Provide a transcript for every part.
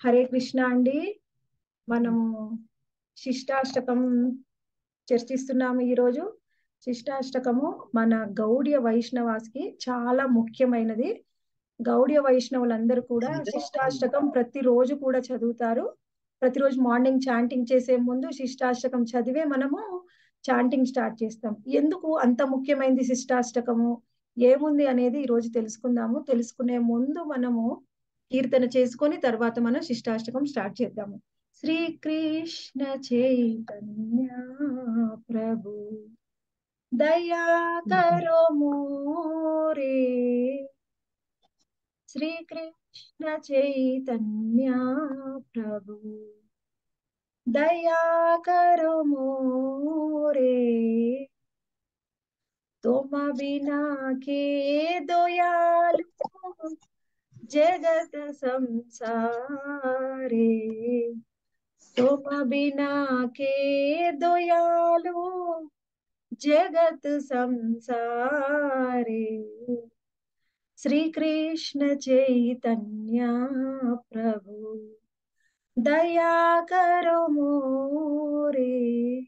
హరే కృష్ణ అండి. మనము శిష్టాష్టకం చర్చిస్తున్నాము ఈరోజు. శిష్టాష్టకము మన గౌడియ వైష్ణవాస్కి చాలా ముఖ్యమైనది. గౌడియ వైష్ణవులందరూ కూడా శిష్టాష్టకం ప్రతిరోజు కూడా చదువుతారు. ప్రతిరోజు మార్నింగ్ చాంటింగ్ చేసే ముందు శిష్టాష్టకం చదివే మనము చాంటింగ్ స్టార్ట్ చేస్తాం. ఎందుకు అంత ముఖ్యమైనది శిష్టాష్టకము ఏముంది అనేది ఈ రోజు తెలుసుకుందాము. తెలుసుకునే ముందు మనము కీర్తన చేసుకొని తర్వాత మనం శిష్టాష్టకం స్టార్ట్ చేద్దాము. శ్రీకృష్ణ చైతన్య ప్రభు దయా కరో శ్రీకృష్ణ చైతన్య ప్రభు దయాకరము కరో మోరే. తోమ బినా కే దయాలు जगत संसारे। तुम बिना के दयालु जगत संसारे। श्री कृष्ण चैतन्य प्रभु, दया करो मोरे।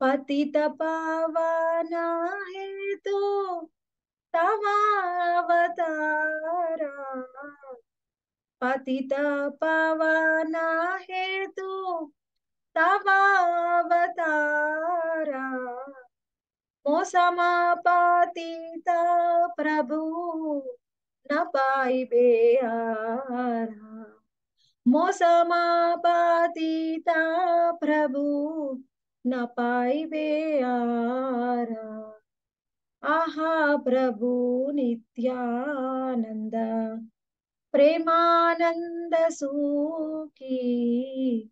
पतित पावना है तो तवावतारा। पतित पावना है तो तवावतारा। मोसमा पतिता प्रभु न पाइबे आरा मोसमा पतिता प्रभु न पाइबे आरा आहा प्रभु नित्यानन्द प्रेमानन्दसूखी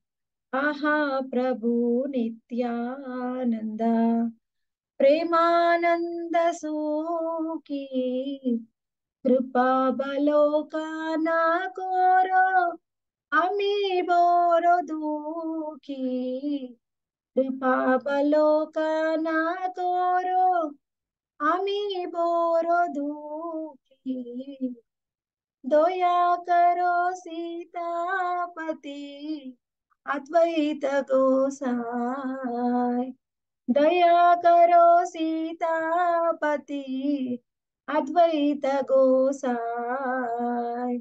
आहा प्रभु नित्यानंद नित्यानन्द प्रेमानन्दसूखी कृपाबलोकाना कोरो अमी बोरो दुखी। कृपा कृपाबलोकाना कोरो আমি বড় দুঃখী দয়া করো সীতাপতি অদ্বৈত গোসাই দয়া করো সীতাপতি অদ্বৈত গোসাই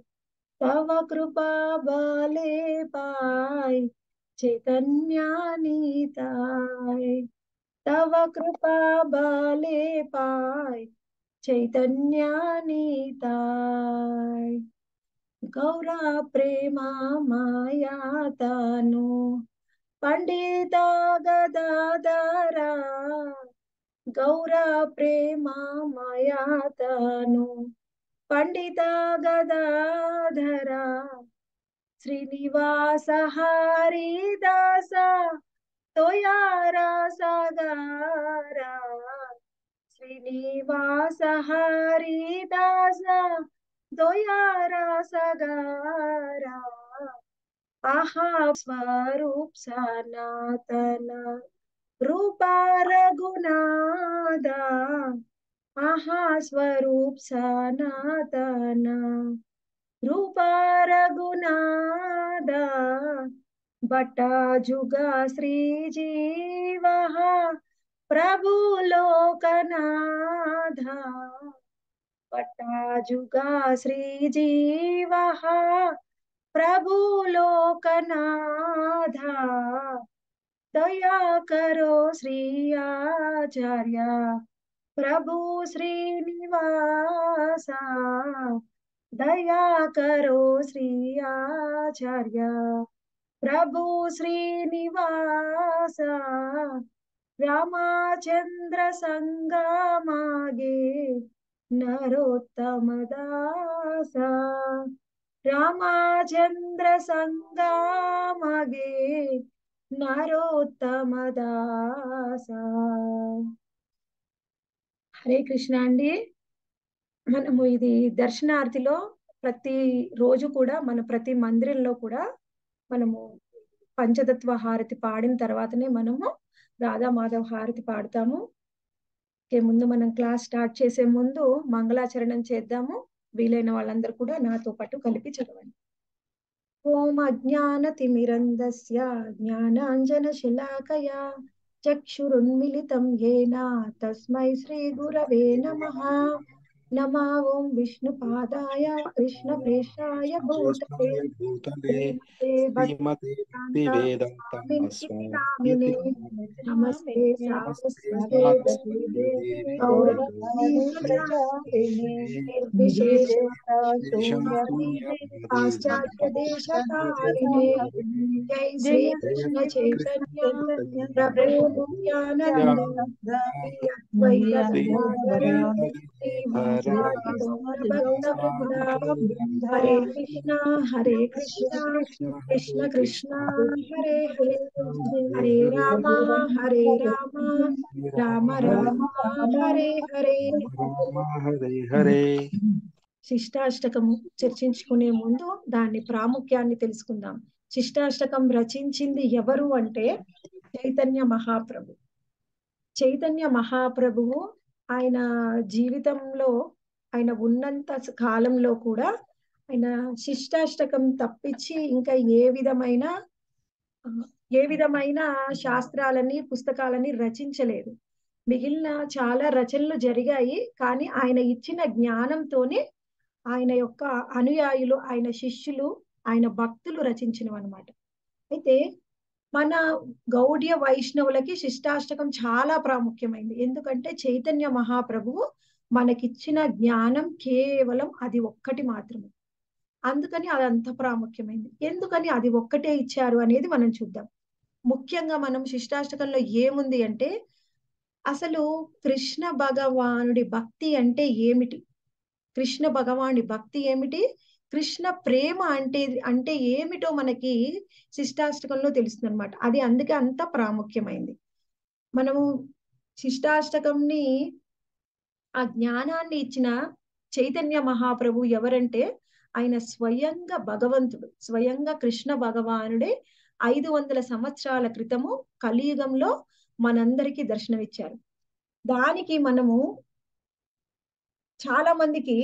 তব কৃপা বলে পায় चैतन्यानीताय तव कृपा बले पाय चैतन्यानीताय गौरा प्रेमा माया तनु, पंडित गदाधरा। गौरा प्रेमा माया तनु, पंडित गदाधरा। श्रीनिवास हरिदास तो यारा सागारा, श्रीनिवास हरिदास तो यारा सागारा, आहा स्वरूप सनातना, रूप रघुनादा, आहा स्वरूप सनातना, रूप रघुनादा बटा जुगा श्री जीव, प्रभु लोकनाध बटा जुगा श्री पट्टाजुगा प्रभु प्रभुलोकनाथा दया करो श्री आचार्य, प्रभु श्रीनिवास। दया करो श्री आचार्य। ప్రభు శ్రీనివాస ರಾಮಚಂದ್ರ సంగమాగే నరోత్తమ దాస రామచంద్ర సంగమాగే నరోత్తమ దాస. హరే కృష్ణ అండి. మనము ఇది దర్శనార్థిలో ప్రతి రోజు కూడా మన ప్రతి మందిరంలో కూడా మనము పంచతత్వ హారతి పాడిన తర్వాతనే మనము రాధా మాధవ హారతి పాడతాము. ఓకే ముందు మనం క్లాస్ స్టార్ట్ చేసే ముందు మంగళాచరణం చేద్దాము. వీలైన వాళ్ళందరూ కూడా నాతో పాటు కలిపి చదవండి. ఓం అజ్ఞాన తిమిరంధస్య జ్ఞానాంజన శిలాకయా చక్షురున్మిళితం ఏనా తస్మై శ్రీగురవే నమః. नमा ओं विष्णुपादाय कृष्णप्रेषाय भूतले नमस्ते आचार्यदेशकारिणे जय श्री कृष्ण चैतन्य प्रभो హరే కృష్ణ హరే కృష్ణ కృష్ణ కృష్ణ హరే హరే హరే రామ హరే రామ రామ రామ హరే హరే హరే హరే శిష్టాష్టకము చర్చించుకునే ముందు దాని ప్రాముఖ్యాన్ని తెలుసుకుందాం. శిష్టాష్టకం రచించింది ఎవరు అంటే చైతన్య మహాప్రభు. చైతన్య మహాప్రభువు ఆయన జీవితంలో ఆయన ఉన్నంత కాలంలో కూడా ఆయన శిష్టాష్టకం తప్పించి ఇంకా ఏ విధమైన ఏ విధమైన శాస్త్రాలని పుస్తకాలని రచించలేదు. మిగిలిన చాలా రచనలు జరిగాయి కానీ ఆయన ఇచ్చిన జ్ఞానంతోనే ఆయన యొక్క అనుయాయులు ఆయన శిష్యులు ఆయన భక్తులు రచించినవన్నమాట. అయితే మన గౌడ్య వైష్ణవులకి శిష్టాష్టకం చాలా ప్రాముఖ్యమైంది. ఎందుకంటే చైతన్య మహాప్రభువు మనకిచ్చిన జ్ఞానం కేవలం అది ఒక్కటి మాత్రమే. అందుకని అది అంత ప్రాముఖ్యమైంది. ఎందుకని అది ఒక్కటే ఇచ్చారు అనేది మనం చూద్దాం. ముఖ్యంగా మనం శిష్టాష్టకంలో ఏముంది అంటే అసలు కృష్ణ భగవానుడి భక్తి అంటే ఏమిటి? కృష్ణ భగవానుడి భక్తి ఏమిటి? కృష్ణ ప్రేమ అంటే అంటే ఏమిటో మనకి శిష్టాష్టకంలో తెలుస్తుంది అనమాట అది అందుకే అంత ప్రాముఖ్యమైంది. మనము శిష్టాష్టకంని ఆ జ్ఞానాన్ని ఇచ్చిన చైతన్య మహాప్రభు ఎవరంటే ఆయన స్వయంగా భగవంతుడు స్వయంగా కృష్ణ భగవానుడే ఐదు వందల సంవత్సరాల క్రితము కలియుగంలో మనందరికీ దర్శనమిచ్చారు. దానికి మనము చాలా మందికి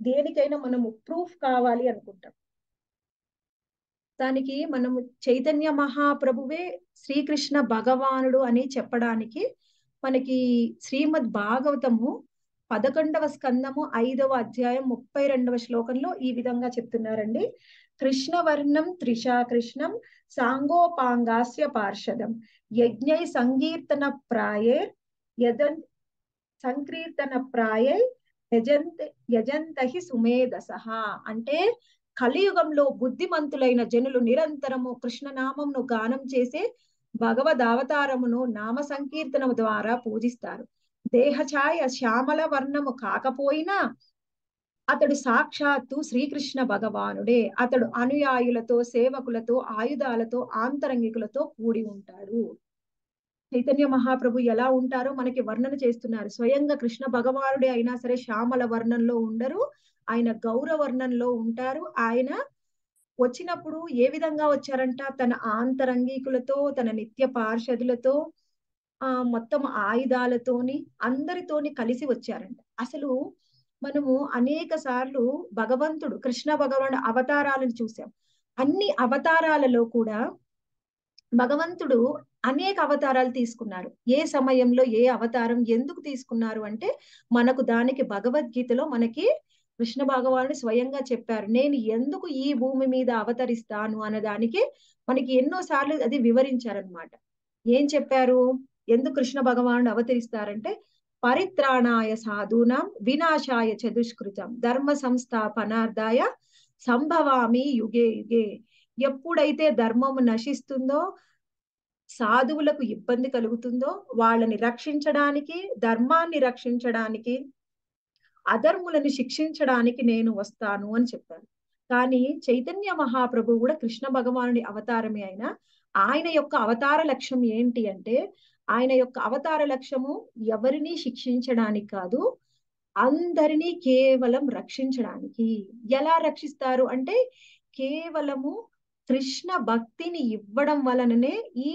దేనికైనా మనము ప్రూఫ్ కావాలి అనుకుంటాం. దానికి మనము చైతన్య మహాప్రభువే శ్రీకృష్ణ భగవానుడు అని చెప్పడానికి మనకి శ్రీమద్ భాగవతము పదకొండవ స్కందము ఐదవ అధ్యాయం ముప్పై రెండవ శ్లోకంలో ఈ విధంగా చెప్తున్నారండి. కృష్ణవర్ణం త్రిషా కృష్ణం సాంగోపాంగాస్య పార్షదం యజ్ఞై సంకీర్తన ప్రాయే యదన్ సంకీర్తన ప్రాయై యజంత యజంతహి సుమేధస అంటే కలియుగంలో బుద్ధిమంతులైన జనులు నిరంతరము కృష్ణనామంను గానం చేసే భగవద్ అవతారమును నామ సంకీర్తనము ద్వారా పూజిస్తారు. దేహఛాయ శ్యామల వర్ణము కాకపోయినా అతడు సాక్షాత్తు శ్రీకృష్ణ భగవానుడే. అతడు అనుయాయులతో సేవకులతో ఆయుధాలతో ఆంతరంగికులతో కూడి ఉంటాడు. చైతన్య మహాప్రభు ఎలా ఉంటారో మనకి వర్ణన చేస్తున్నారు. స్వయంగా కృష్ణ భగవానుడే అయినా సరే శ్యామల వర్ణంలో ఉండరు. ఆయన గౌరవ వర్ణంలో ఉంటారు. ఆయన వచ్చినప్పుడు ఏ విధంగా వచ్చారంట? తన ఆంతరంగికులతో తన నిత్య పార్షదులతో ఆ మొత్తం ఆయుధాలతోని అందరితోని కలిసి వచ్చారంట. అసలు మనము అనేక సార్లు భగవంతుడు కృష్ణ భగవానుడు అవతారాలను చూసాం. అన్ని అవతారాలలో కూడా భగవంతుడు అనేక అవతారాలు తీసుకున్నారు. ఏ సమయంలో ఏ అవతారం ఎందుకు తీసుకున్నారు అంటే మనకు దానికి భగవద్గీతలో మనకి కృష్ణ భగవానుడు స్వయంగా చెప్పారు. నేను ఎందుకు ఈ భూమి మీద అవతరిస్తాను అన్నదానికి మనకి ఎన్నో సార్లు అది వివరించారనమాట ఏం చెప్పారు? ఎందుకు కృష్ణ భగవానుడు అవతరిస్తారంటే పరిత్రాణాయ సాధూనాం వినాశాయ చతుష్కృతం ధర్మ సంస్థాపనార్థాయ సంభవామి యుగే యుగే. ఎప్పుడైతే ధర్మము నశిస్తుందో సాధువులకు ఇబ్బంది కలుగుతుందో వాళ్ళని రక్షించడానికి ధర్మాన్ని రక్షించడానికి అధర్ములను శిక్షించడానికి నేను వస్తాను అని చెప్పారు. కానీ చైతన్య మహాప్రభు కూడా కృష్ణ భగవానుడి అవతారమే అయినా ఆయన యొక్క అవతార లక్ష్యం ఏంటి అంటే ఆయన యొక్క అవతార లక్ష్యము ఎవరిని శిక్షించడానికి కాదు అందరినీ కేవలం రక్షించడానికి. ఎలా రక్షిస్తారు అంటే కేవలము కృష్ణ భక్తిని ఇవ్వడం వలననే ఈ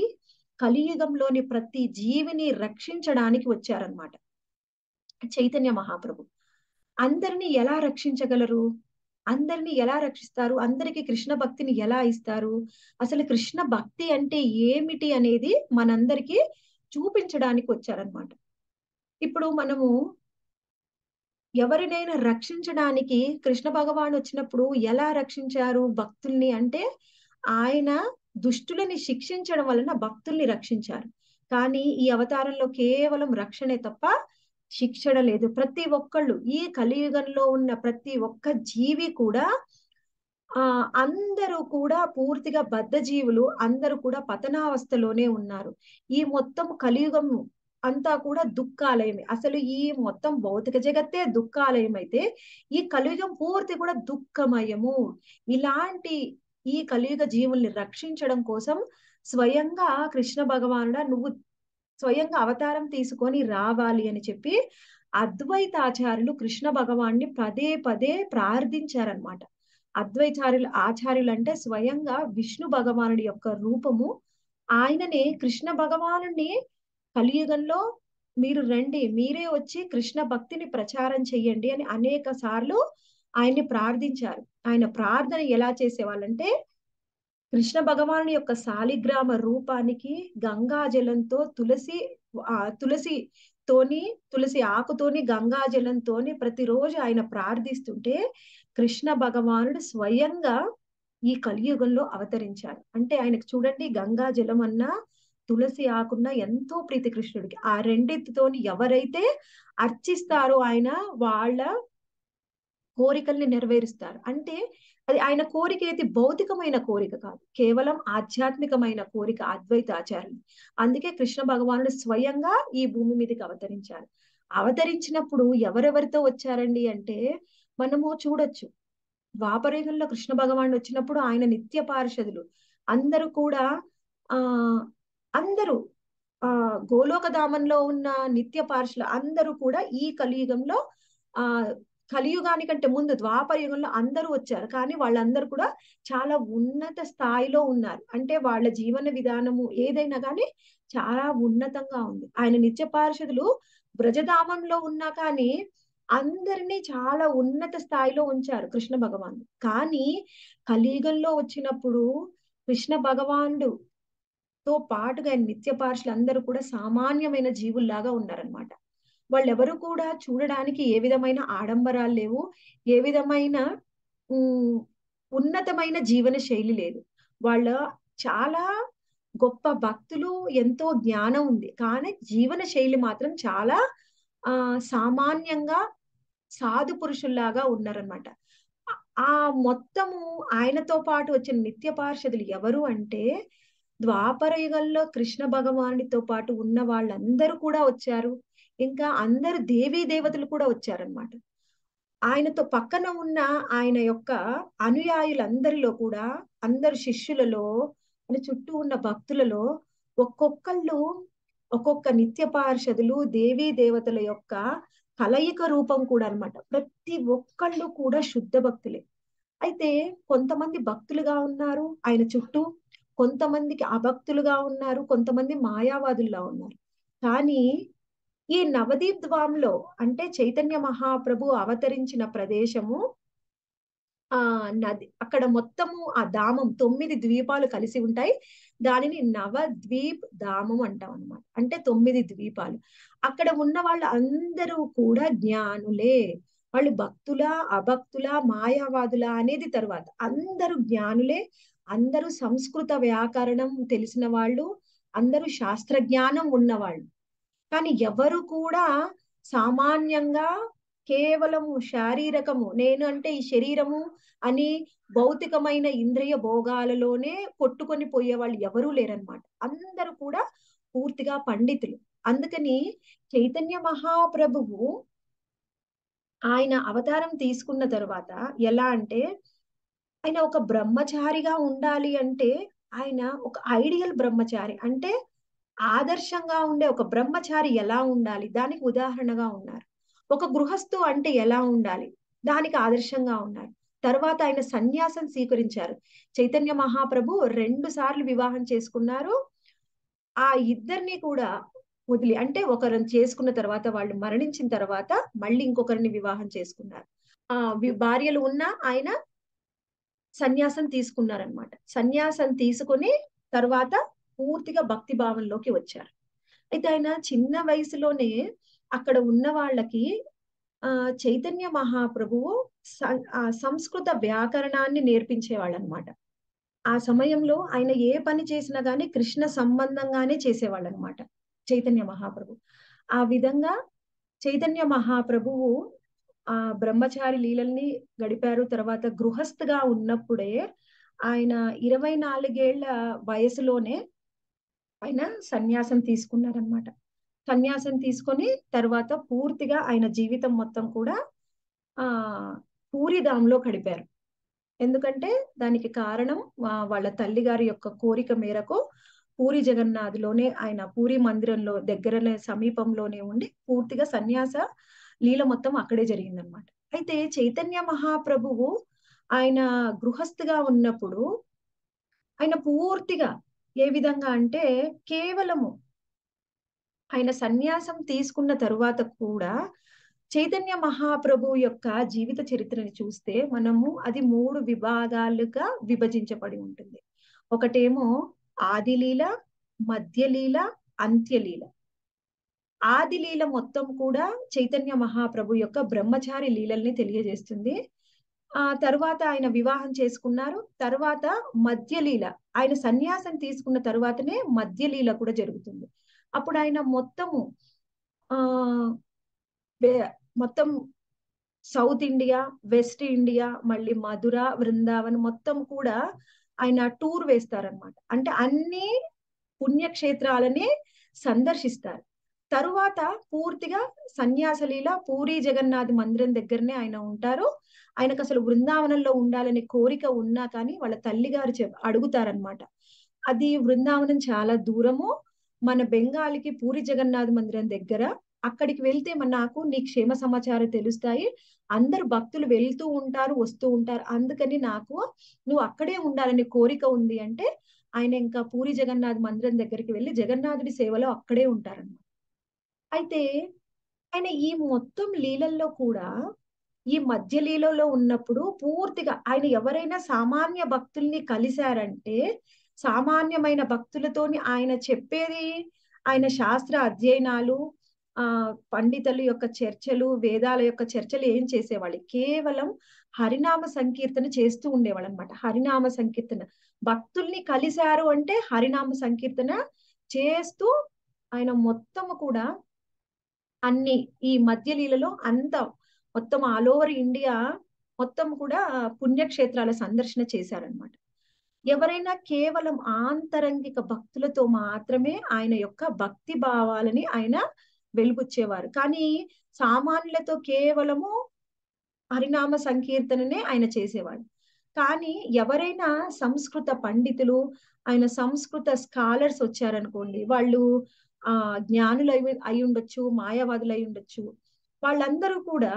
కలియుగంలోని ప్రతి జీవిని రక్షించడానికి వచ్చారనమాట చైతన్య మహాప్రభు. అందరినీ ఎలా రక్షించగలరు? అందరిని ఎలా రక్షిస్తారు? అందరికి కృష్ణ భక్తిని ఎలా ఇస్తారు? అసలు కృష్ణ భక్తి అంటే ఏమిటి అనేది మనందరికీ చూపించడానికి వచ్చారనమాట ఇప్పుడు మనము ఎవరినైనా రక్షించడానికి కృష్ణ భగవాన్ వచ్చినప్పుడు ఎలా రక్షించారు భక్తుల్ని అంటే ఆయన దుష్టులని శిక్షించడం వలన భక్తుల్ని రక్షించారు. కానీ ఈ అవతారంలో కేవలం రక్షణే తప్ప శిక్షణ లేదు. ప్రతి ఒక్కళ్ళు ఈ కలియుగంలో ఉన్న ప్రతి ఒక్క జీవి కూడా ఆ అందరూ కూడా పూర్తిగా బద్ధ జీవులు అందరూ కూడా పతనావస్థలోనే ఉన్నారు. ఈ మొత్తం కలియుగం అంతా కూడా దుఃఖాలయమే. అసలు ఈ మొత్తం భౌతిక జగత్తే దుఃఖాలయం అయితే ఈ కలియుగం పూర్తి కూడా దుఃఖమయము. ఇలాంటి ఈ కలియుగ జీవుల్ని రక్షించడం కోసం స్వయంగా కృష్ణ భగవానుడ నువ్వు స్వయంగా అవతారం తీసుకొని రావాలి అని చెప్పి అద్వైతాచార్యులు కృష్ణ భగవాన్ని పదే పదే ప్రార్థించారనమాట అద్వైతార్యులు ఆచార్యులు అంటే స్వయంగా విష్ణు భగవానుడి యొక్క రూపము. ఆయననే కృష్ణ భగవానుడిని కలియుగంలో మీరు రండి మీరే వచ్చి కృష్ణ భక్తిని ప్రచారం చెయ్యండి అని అనేక సార్లు ఆయన్ని ప్రార్థించారు. ఆయన ప్రార్థన ఎలా చేసేవాళ్ళంటే కృష్ణ భగవాను యొక్క శాలిగ్రామ రూపానికి గంగాజలంతో తులసి తులసి తోని తులసి ఆకుతోని గంగాజలంతోని ప్రతిరోజు ఆయన ప్రార్థిస్తుంటే కృష్ణ భగవానుడు స్వయంగా ఈ కలియుగంలో అవతరించారు అంటే ఆయనకు చూడండి గంగా జలం అన్నా తులసి ఆకున్న ఎంతో ప్రీతి కృష్ణుడికి. ఆ రెండింటితోని ఎవరైతే అర్చిస్తారో ఆయన వాళ్ళ కోరికల్ని నెరవేరుస్తారు. అంటే అది ఆయన కోరిక అయితే భౌతికమైన కోరిక కాదు. కేవలం ఆధ్యాత్మికమైన కోరిక అద్వైత ఆచార్యులు అందుకే కృష్ణ భగవానుడు స్వయంగా ఈ భూమి మీదకి అవతరించారు అవతరించినప్పుడు ఎవరెవరితో వచ్చారండి అంటే మనము చూడొచ్చు. ద్వాపరయుగంలో కృష్ణ భగవానుడు వచ్చినప్పుడు ఆయన నిత్య పారిషదులు. అందరూ కూడా ఆ అందరూ ఆ గోలోకధామంలో ఉన్న నిత్య పార్షులు అందరూ కూడా ఈ కలియుగంలో ఆ కలియుగానికంటే ముందు ద్వాపర యుగంలో అందరూ వచ్చారు. కానీ వాళ్ళందరూ కూడా చాలా ఉన్నత స్థాయిలో ఉన్నారు. అంటే వాళ్ళ జీవన విధానము ఏదైనా కానీ చాలా ఉన్నతంగా ఉంది. ఆయన నిత్య పార్షదులు బ్రజధామంలో ఉన్నా కానీ అందరినీ చాలా ఉన్నత స్థాయిలో ఉంచారు కృష్ణ భగవాన్. కానీ కలియుగంలో వచ్చినప్పుడు కృష్ణ భగవానుడు తో పాటుగా నిత్య పార్షులు అందరూ కూడా సామాన్యమైన జీవుల్లాగా ఉన్నారనమాట వాళ్ళెవరు కూడా చూడడానికి ఏ విధమైన ఆడంబరాలు లేవు ఏ విధమైన ఉన్నతమైన జీవన శైలి లేదు. వాళ్ళ చాలా గొప్ప భక్తులు ఎంతో జ్ఞానం ఉంది. కానీ జీవన శైలి మాత్రం చాలా ఆ సామాన్యంగా సాధు పురుషుల్లాగా ఉన్నారనమాట ఆ మొత్తము ఆయనతో పాటు వచ్చిన నిత్య పార్షదులు ఎవరు అంటే ద్వాపర యుగంలో కృష్ణ భగవానుడితో పాటు ఉన్న వాళ్ళందరూ కూడా వచ్చారు. ఇంకా అందరు దేవీ దేవతలు కూడా వచ్చారనమాట ఆయనతో పక్కన ఉన్న ఆయన యొక్క అనుయాయులందరిలో కూడా అందరు శిష్యులలో చుట్టూ ఉన్న భక్తులలో ఒక్కొక్కళ్ళు ఒక్కొక్క నిత్య పార్షదులు దేవీ దేవతల యొక్క కలయిక రూపం కూడా అనమాట ప్రతి ఒక్కళ్ళు కూడా శుద్ధ భక్తులే. అయితే కొంతమంది భక్తులుగా ఉన్నారు ఆయన చుట్టూ కొంతమందికి అభక్తులుగా ఉన్నారు కొంతమంది మాయావాదుల్లా ఉన్నారు. కానీ ఈ నవదీప్ ద్వాంలో అంటే చైతన్య మహాప్రభు అవతరించిన ప్రదేశము ఆ నది అక్కడ మొత్తము ఆ ధామం తొమ్మిది ద్వీపాలు కలిసి ఉంటాయి. దానిని నవద్వీప్ ధామం అంటాం అనమాట అంటే తొమ్మిది ద్వీపాలు. అక్కడ ఉన్న వాళ్ళు అందరూ కూడా జ్ఞానులే. వాళ్ళు భక్తుల అభక్తుల మాయావాదుల అనేది తర్వాత. అందరూ జ్ఞానులే. అందరూ సంస్కృత వ్యాకరణం తెలిసిన వాళ్ళు. అందరూ శాస్త్ర జ్ఞానం ఉన్నవాళ్ళు. కానీ ఎవరు కూడా సామాన్యంగా కేవలము శారీరకము నేను అంటే ఈ శరీరము అని భౌతికమైన ఇంద్రియ భోగాలలోనే కొట్టుకొని పోయే వాళ్ళు ఎవరూ లేరనమాట అందరూ కూడా పూర్తిగా పండితులు. అందుకని చైతన్య మహాప్రభువు ఆయన అవతారం తీసుకున్న తర్వాత ఎలా అంటే ఆయన ఒక బ్రహ్మచారిగా ఉండాలి అంటే ఆయన ఒక ఐడియల్ బ్రహ్మచారి. అంటే ఆదర్శంగా ఉండే ఒక బ్రహ్మచారి ఎలా ఉండాలి? దానికి ఉదాహరణగా ఉన్నారు. ఒక గృహస్థు అంటే ఎలా ఉండాలి? దానికి ఆదర్శంగా ఉన్నారు. తర్వాత ఆయన సన్యాసం స్వీకరించారు. చైతన్య మహాప్రభు రెండు సార్లు వివాహం చేసుకున్నారు. ఆ ఇద్దరిని కూడా వదిలి అంటే ఒకరిని చేసుకున్న తర్వాత వాళ్ళు మరణించిన తర్వాత మళ్ళీ ఇంకొకరిని వివాహం చేసుకున్నారు. ఆ భార్యలు ఉన్నా ఆయన సన్యాసం తీసుకున్నారనమాట సన్యాసం తీసుకుని తర్వాత పూర్తిగా భక్తి భావంలోకి వచ్చారు. అయితే ఆయన చిన్న వయసులోనే అక్కడ ఉన్న వాళ్ళకి ఆ చైతన్య మహాప్రభువు ఆ సంస్కృత వ్యాకరణాన్ని నేర్పించేవాళ్ళు అనమాట ఆ సమయంలో ఆయన ఏ పని చేసినా గానీ కృష్ణ సంబంధంగానే చేసేవాళ్ళు అనమాట చైతన్య మహాప్రభు. ఆ విధంగా చైతన్య మహాప్రభువు ఆ బ్రహ్మచారి లీలల్ని గడిపారు. తర్వాత గృహస్థగా ఉన్నప్పుడే ఆయన ఇరవై నాలుగేళ్ళ వయసులోనే ఆయన సన్యాసం తీసుకున్నారనమాట సన్యాసం తీసుకొని తర్వాత పూర్తిగా ఆయన జీవితం మొత్తం కూడా ఆ పూరిధాంలో గడిపారు. ఎందుకంటే దానికి కారణం వాళ్ళ తల్లి గారి యొక్క కోరిక మేరకు పూరి జగన్నాథ్లోనే ఆయన పూరి మందిరంలో దగ్గరనే సమీపంలోనే ఉండి పూర్తిగా సన్యాస లీల మొత్తం అక్కడే జరిగిందనమాట అయితే చైతన్య మహాప్రభువు ఆయన గృహస్థిగా ఉన్నప్పుడు ఆయన పూర్తిగా ఏ విధంగా అంటే కేవలము ఆయన సన్యాసం తీసుకున్న తరువాత కూడా చైతన్య మహాప్రభు యొక్క జీవిత చరిత్రని చూస్తే మనము అది మూడు విభాగాలుగా విభజించబడి ఉంటుంది. ఒకటేమో ఆదిలీల మధ్యలీల అంత్యలీల. ఆదిలీల మొత్తం కూడా చైతన్య మహాప్రభు యొక్క బ్రహ్మచారి లీలల్ని తెలియజేస్తుంది. ఆ తర్వాత ఆయన వివాహం చేసుకున్నారు. తర్వాత మధ్యలీల ఆయన సన్యాసం తీసుకున్న తర్వాతనే మధ్యలీల కూడా జరుగుతుంది. అప్పుడు ఆయన మొత్తము ఆ మొత్తం సౌత్ ఇండియా వెస్ట్ ఇండియా మళ్ళీ మధుర బృందావన్ మొత్తం కూడా ఆయన టూర్ వేస్తారనమాట అంటే అన్ని పుణ్యక్షేత్రాలని సందర్శిస్తారు. తరువాత పూర్తిగా సన్యాసలీల పూరి జగన్నాథ్ మందిరం దగ్గరనే ఆయన ఉంటారు. ఆయనకు అసలు బృందావనంలో ఉండాలనే కోరిక ఉన్నా కానీ వాళ్ళ తల్లిగారు చె అడుగుతారనమాట అది బృందావనం చాలా దూరము. మన బెంగాల్కి పూరి జగన్నాథ్ మందిరం దగ్గర అక్కడికి వెళ్తే మన నాకు నీ క్షేమ సమాచారం తెలుస్తాయి. అందరు భక్తులు వెళ్తూ ఉంటారు వస్తూ ఉంటారు. అందుకని నాకు నువ్వు అక్కడే ఉండాలనే కోరిక ఉంది అంటే ఆయన ఇంకా పూరి జగన్నాథ్ మందిరం దగ్గరికి వెళ్ళి జగన్నాథుడి సేవలో అక్కడే ఉంటారన్నమాట. అయితే ఆయన ఈ మొత్తం లీలల్లో కూడా ఈ మధ్య లీలలో ఉన్నప్పుడు పూర్తిగా ఆయన ఎవరైనా సామాన్య భక్తుల్ని కలిశారంటే సామాన్యమైన భక్తులతోని ఆయన చెప్పేది ఆయన శాస్త్ర అధ్యయనాలు ఆ పండితుల యొక్క చర్చలు వేదాల యొక్క చర్చలు ఏం చేసేవాళ్ళు? కేవలం హరినామ సంకీర్తన చేస్తూ ఉండేవాళ్ళు అనమాట హరినామ సంకీర్తన. భక్తుల్ని కలిశారు అంటే హరినామ సంకీర్తన చేస్తూ ఆయన మొత్తము కూడా అన్ని ఈ మధ్యలీలలో అంత మొత్తం ఆల్ ఓవర్ ఇండియా మొత్తం కూడా పుణ్యక్షేత్రాల సందర్శన చేశారనమాట ఎవరైనా కేవలం ఆంతరంగిక భక్తులతో మాత్రమే ఆయన యొక్క భక్తి భావాలని ఆయన వెలుగుచ్చేవారు కానీ సామాన్యులతో కేవలము హరినామ సంకీర్తననే ఆయన చేసేవాడు. కానీ ఎవరైనా సంస్కృత పండితులు ఆయన సంస్కృత స్కాలర్స్ వచ్చారనుకోండి వాళ్ళు ఆ జ్ఞానులు అయి అయి ఉండొచ్చు మాయావాదులు అయి ఉండొచ్చు. వాళ్ళందరూ కూడా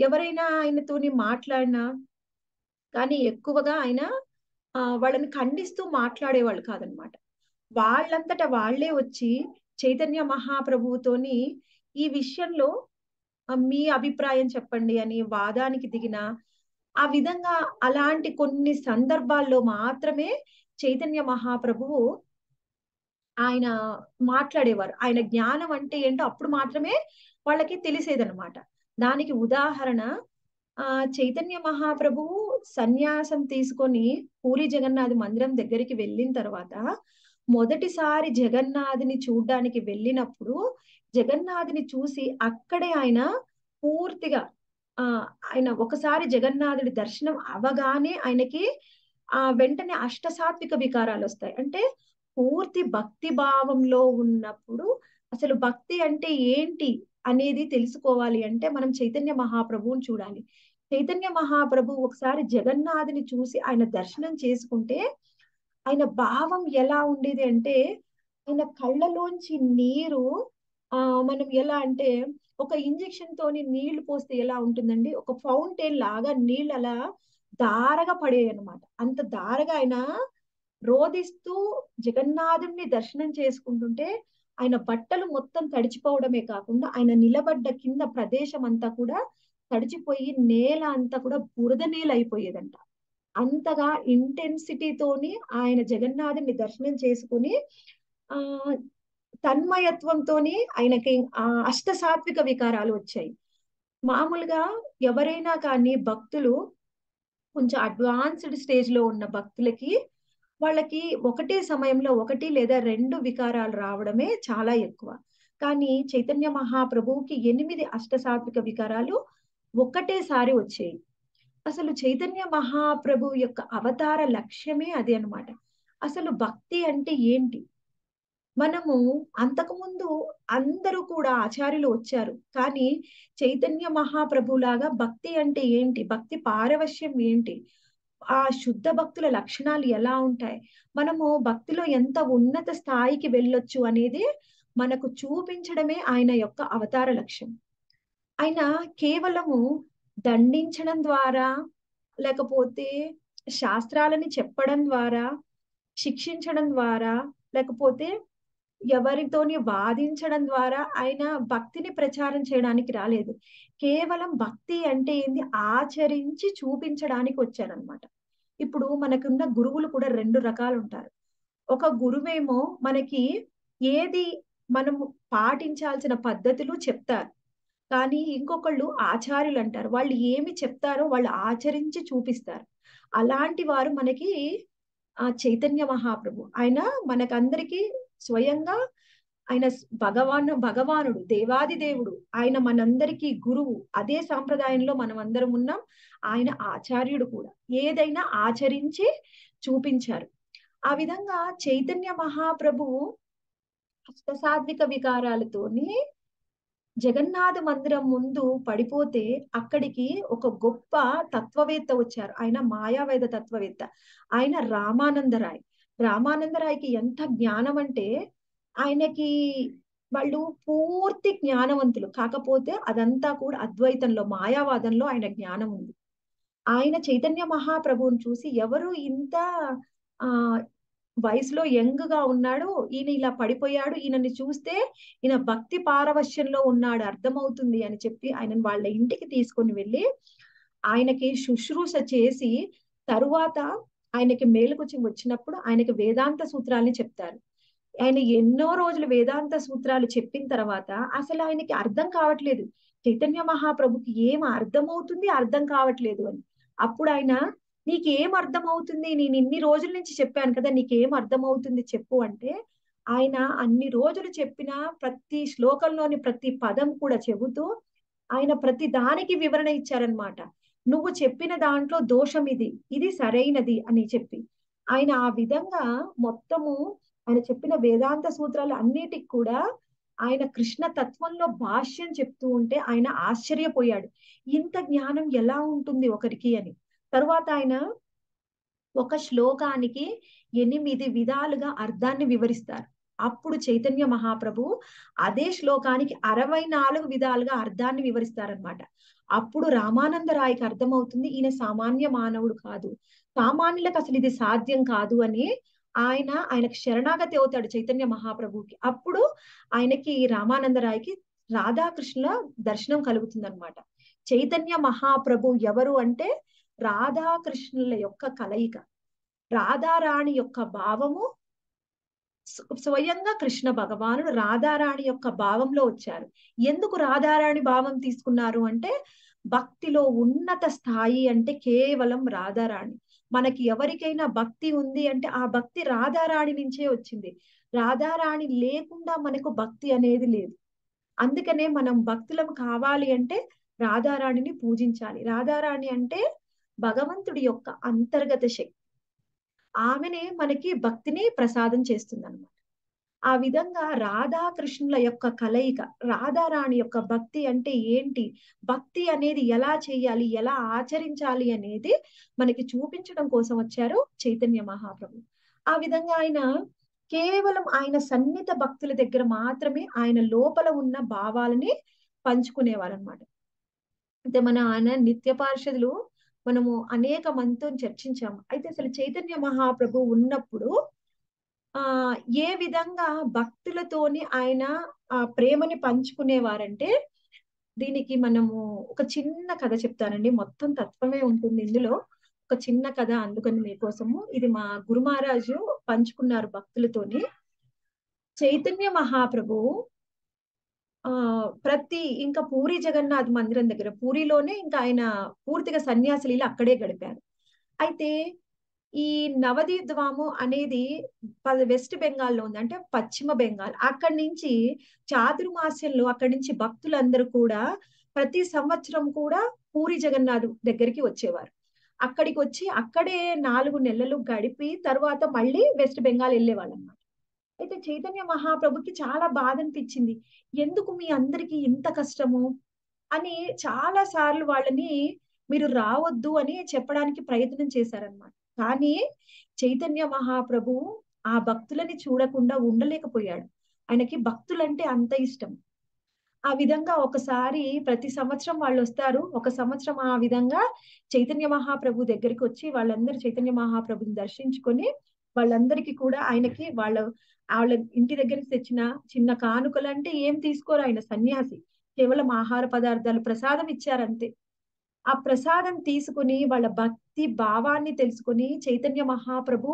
ఎవరైనా ఆయనతోని మాట్లాడినా కానీ ఎక్కువగా ఆయన ఆ వాళ్ళని ఖండిస్తూ మాట్లాడేవాళ్ళు కాదనమాట. వాళ్ళంతట వాళ్ళే వచ్చి చైతన్య మహాప్రభువుతోని ఈ విషయంలో మీ అభిప్రాయం చెప్పండి అని వాదానికి దిగిన ఆ విధంగా అలాంటి కొన్ని సందర్భాల్లో మాత్రమే చైతన్య మహాప్రభువు ఆయన మాట్లాడేవారు. ఆయన జ్ఞానం అంటే ఏంటో అప్పుడు మాత్రమే వాళ్ళకి తెలిసేదనమాట. దానికి ఉదాహరణ ఆ చైతన్య మహాప్రభువు సన్యాసం తీసుకొని పూరి జగన్నాథ్ మందిరం దగ్గరికి వెళ్ళిన తర్వాత మొదటిసారి జగన్నాథుని చూడ్డానికి వెళ్ళినప్పుడు జగన్నాథుని చూసి అక్కడే ఆయన పూర్తిగా ఆ ఆయన ఒకసారి జగన్నాథుడి దర్శనం అవగానే ఆయనకి ఆ వెంటనే అష్టసాత్విక వికారాలు వస్తాయి. అంటే పూర్తి భక్తి భావంలో ఉన్నప్పుడు అసలు భక్తి అంటే ఏంటి? అనేది తెలుసుకోవాలి అంటే మనం చైతన్య మహాప్రభువుని చూడాలి. చైతన్య మహాప్రభు ఒకసారి జగన్నాథుని చూసి ఆయన దర్శనం చేసుకుంటే ఆయన భావం ఎలా ఉండేది అంటే ఆయన కళ్ళలోంచి నీరు ఆ మనం ఎలా అంటే ఒక ఇంజెక్షన్ తోని నీళ్ళు పోస్తే ఎలా ఉంటుందండి? ఒక ఫౌంటైన్ లాగా నీళ్ళు అలా దారగా పడేవి అనమాట అంత దారగా ఆయన రోధిస్తూ జగన్నాథుణ్ణి దర్శనం చేసుకుంటుంటే ఆయన బట్టలు మొత్తం తడిచిపోవడమే కాకుండా ఆయన నిలబడ్డ కింద ప్రదేశం అంతా కూడా తడిచిపోయి నేల అంతా కూడా బురద నేల అయిపోయేదంట. అంతగా ఇంటెన్సిటీతోని ఆయన జగన్నాథుని దర్శనం చేసుకుని ఆ తన్మయత్వంతోని ఆయనకి ఆ అష్ట సాత్విక వికారాలు వచ్చాయి. మామూలుగా ఎవరైనా కానీ భక్తులు కొంచెం అడ్వాన్స్డ్ స్టేజ్లో ఉన్న భక్తులకి వాళ్ళకి ఒకటే సమయంలో ఒకటి లేదా రెండు వికారాలు రావడమే చాలా ఎక్కువ. కానీ చైతన్య మహాప్రభువుకి ఎనిమిది అష్టసాత్విక వికారాలు ఒకటేసారి వచ్చాయి. అసలు చైతన్య మహాప్రభు యొక్క అవతార లక్ష్యమే అది అన్నమాట. అసలు భక్తి అంటే ఏంటి? మనము అంతకుముందు అందరూ కూడా ఆచార్యులు వచ్చారు. కానీ చైతన్య మహాప్రభు లాగా భక్తి అంటే ఏంటి? భక్తి పారవశ్యం ఏంటి? ఆ శుద్ధ భక్తుల లక్షణాలు ఎలా ఉంటాయి? మనము భక్తిలో ఎంత ఉన్నత స్థాయికి వెళ్ళొచ్చు అనేది మనకు చూపించడమే ఆయన యొక్క అవతార లక్ష్యం. ఆయన కేవలము దండించడం ద్వారా లేకపోతే శాస్త్రాలని చెప్పడం ద్వారా శిక్షించడం ద్వారా లేకపోతే ఎవరితోని వాదించడం ద్వారా ఆయన భక్తిని ప్రచారం చేయడానికి రాలేదు. కేవలం భక్తి అంటే ఏంది? ఆచరించి చూపించడానికి వచ్చారనమాట. ఇప్పుడు మనకున్న గురువులు కూడా రెండు రకాలు ఉంటారు ఒక గురువేమో మనకి ఏది మనము పాటించాల్సిన పద్ధతులు చెప్తారు. కానీ ఇంకొకళ్ళు ఆచార్యులు అంటారు వాళ్ళు ఏమి చెప్తారో వాళ్ళు ఆచరించి చూపిస్తారు. అలాంటి వారు మనకి ఆ చైతన్య మహాప్రభు. ఆయన మనకందరికీ స్వయంగా ఆయన భగవాను భగవానుడు దేవాది దేవుడు ఆయన మనందరికీ గురువు. అదే సాంప్రదాయంలో మనం అందరం ఉన్నాం. ఆయన ఆచార్యుడు కూడా. ఏదైనా ఆచరించి చూపించారు. ఆ విధంగా చైతన్య మహాప్రభువు హస్తసాత్విక వికారాలతోని జగన్నాథ మందిరం ముందు పడిపోతే అక్కడికి ఒక గొప్ప తత్వవేత్త వచ్చారు. ఆయన మాయావేద తత్వవేత్త. ఆయన రామానందరాయ్. రామానందరాయ్కి ఎంత జ్ఞానం అంటే ఆయనకి వాళ్ళు పూర్తి జ్ఞానవంతులు. కాకపోతే అదంతా కూడా అద్వైతంలో మాయావాదంలో ఆయన జ్ఞానం ఉంది. ఆయన చైతన్య మహాప్రభువుని చూసి ఎవరు ఇంత ఆ వయసులో యంగ్గా ఉన్నాడు ఈయన ఇలా పడిపోయాడు ఈయనని చూస్తే ఈయన భక్తి పారవశ్యంలో ఉన్నాడు అర్థమవుతుంది అని చెప్పి ఆయన వాళ్ళ ఇంటికి తీసుకొని వెళ్ళి ఆయనకి శుశ్రూష చేసి తరువాత ఆయనకి మేలుకొచ్చి వచ్చినప్పుడు ఆయనకి వేదాంత సూత్రాలని చెప్తారు. ఆయన ఎన్నో రోజులు వేదాంత సూత్రాలు చెప్పిన తర్వాత అసలు ఆయనకి అర్థం కావట్లేదు. చైతన్య మహాప్రభుకి ఏం అర్థమవుతుంది అర్థం కావట్లేదు అని. అప్పుడు ఆయన నీకేం అర్థమవుతుంది? నేను ఇన్ని రోజుల నుంచి చెప్పాను కదా నీకేం అర్థమవుతుంది చెప్పు అంటే ఆయన అన్ని రోజులు చెప్పిన ప్రతి శ్లోకంలోని ప్రతి పదం కూడా చెబుతూ ఆయన ప్రతి దానికి వివరణ ఇచ్చారనమాట నువ్వు చెప్పిన దాంట్లో దోషం ఇది ఇది సరైనది అని చెప్పి. ఆయన ఆ విధంగా మొత్తము ఆయన చెప్పిన వేదాంత సూత్రాలు అన్నిటికి కూడా ఆయన కృష్ణ తత్వంలో భాష్యం చెప్తూ ఉంటే ఆయన ఆశ్చర్యపోయాడు. ఇంత జ్ఞానం ఎలా ఉంటుంది ఒకరికి అని. తరువాత ఆయన ఒక శ్లోకానికి ఎనిమిది విధాలుగా అర్థాన్ని వివరిస్తారు. అప్పుడు చైతన్య మహాప్రభు అదే శ్లోకానికి అరవై నాలుగు విధాలుగా అర్థాన్ని వివరిస్తారనమాట అప్పుడు రామానందరాయకి అర్థమవుతుంది ఈయన సామాన్య మానవుడు కాదు. సామాన్యులకు అసలు ఇది సాధ్యం కాదు అని ఆయన ఆయనకు శరణాగతి అవుతాడు చైతన్య మహాప్రభుకి అప్పుడు ఆయనకి రామానందరాయకి రాధాకృష్ణుల దర్శనం కలుగుతుంది అనమాట చైతన్య మహాప్రభు ఎవరు అంటే రాధాకృష్ణుల యొక్క కలయిక. రాధారాణి యొక్క భావము స్వయంగా కృష్ణ భగవానుడు రాధారాణి యొక్క భావంలో వచ్చారు. ఎందుకు రాధారాణి భావం తీసుకున్నారు అంటే భక్తిలో ఉన్నత స్థాయి అంటే కేవలం రాధారాణి. మనకి ఎవరికైనా భక్తి ఉంది అంటే ఆ భక్తి రాధారాణి నుంచే వచ్చింది. రాధారాణి లేకుండా మనకు భక్తి అనేది లేదు. అందుకనే మనం భక్తులం కావాలి అంటే రాధారాణిని పూజించాలి. రాధారాణి అంటే భగవంతుడి యొక్క అంతర్గత శక్తి. ఆమెనే మనకి భక్తిని ప్రసాదం చేస్తుంది అనమాట ఆ విధంగా రాధాకృష్ణుల యొక్క కలయిక రాధారాణి యొక్క భక్తి అంటే ఏంటి? భక్తి అనేది ఎలా చేయాలి? ఎలా ఆచరించాలి అనేది మనకి చూపించడం కోసం వచ్చారు చైతన్య మహాప్రభు. ఆ విధంగా ఆయన కేవలం ఆయన సన్నిహిత భక్తుల దగ్గర మాత్రమే ఆయన లోపల ఉన్న భావాలని పంచుకునేవారనమాట అయితే మన ఆయన నిత్య పార్షదులు మనము అనేక మందితో చర్చించాము. అయితే అసలు చైతన్య మహాప్రభు ఉన్నప్పుడు ఆ ఏ విధంగా భక్తులతోని ఆయన ఆ ప్రేమని పంచుకునేవారంటే దీనికి మనము ఒక చిన్న కథ చెప్తానండి. మొత్తం తత్వమే ఉంటుంది ఇందులో. ఒక చిన్న కథ అందుకని మీకోసము. ఇది మా గురు మహారాజు పంచుకున్నారు భక్తులతోని. చైతన్య మహాప్రభు ఆ ప్రతి ఇంకా పూరి జగన్నాథ్ మందిరం దగ్గర పూరిలోనే ఇంకా ఆయన పూర్తిగా సన్యాసులు అక్కడే గడిపారు. అయితే ఈ నవదీద్వాము అనేది వెస్ట్ బెంగాల్లో ఉంది. అంటే పశ్చిమ బెంగాల్. అక్కడి నుంచి చాతుర్మాస్యంలో అక్కడి నుంచి భక్తులందరూ కూడా ప్రతి సంవత్సరం కూడా పూరి జగన్నాథ్ దగ్గరికి వచ్చేవారు. అక్కడికి వచ్చి అక్కడే నాలుగు నెలలు గడిపి తర్వాత మళ్ళీ వెస్ట్ బెంగాల్ వెళ్ళేవాళ్ళు అన్నమాట అయితే చైతన్య మహాప్రభుకి చాలా బాధ అనిపించింది. ఎందుకు మీ అందరికి ఇంత కష్టము? అని చాలా సార్లు వాళ్ళని మీరు రావద్దు అని చెప్పడానికి ప్రయత్నం చేశారనమాట కానీ చైతన్య మహాప్రభు ఆ భక్తులని చూడకుండా ఉండలేకపోయాడు. ఆయనకి భక్తులంటే అంత ఇష్టం. ఆ విధంగా ఒకసారి ప్రతి సంవత్సరం వాళ్ళు వస్తారు. ఒక సంవత్సరం ఆ విధంగా చైతన్య మహాప్రభు దగ్గరికి వచ్చి వాళ్ళందరూ చైతన్య మహాప్రభుని దర్శించుకొని వాళ్ళందరికీ కూడా ఆయనకి వాళ్ళ వాళ్ళ ఇంటి దగ్గర తెచ్చిన చిన్న కానుకలు అంటే ఏం తీసుకోరు ఆయన సన్యాసి. కేవలం ఆహార పదార్థాలు ప్రసాదం ఇచ్చారంతే. ఆ ప్రసాదం తీసుకుని వాళ్ళ భక్తి భావాన్ని తెలుసుకుని చైతన్య మహాప్రభు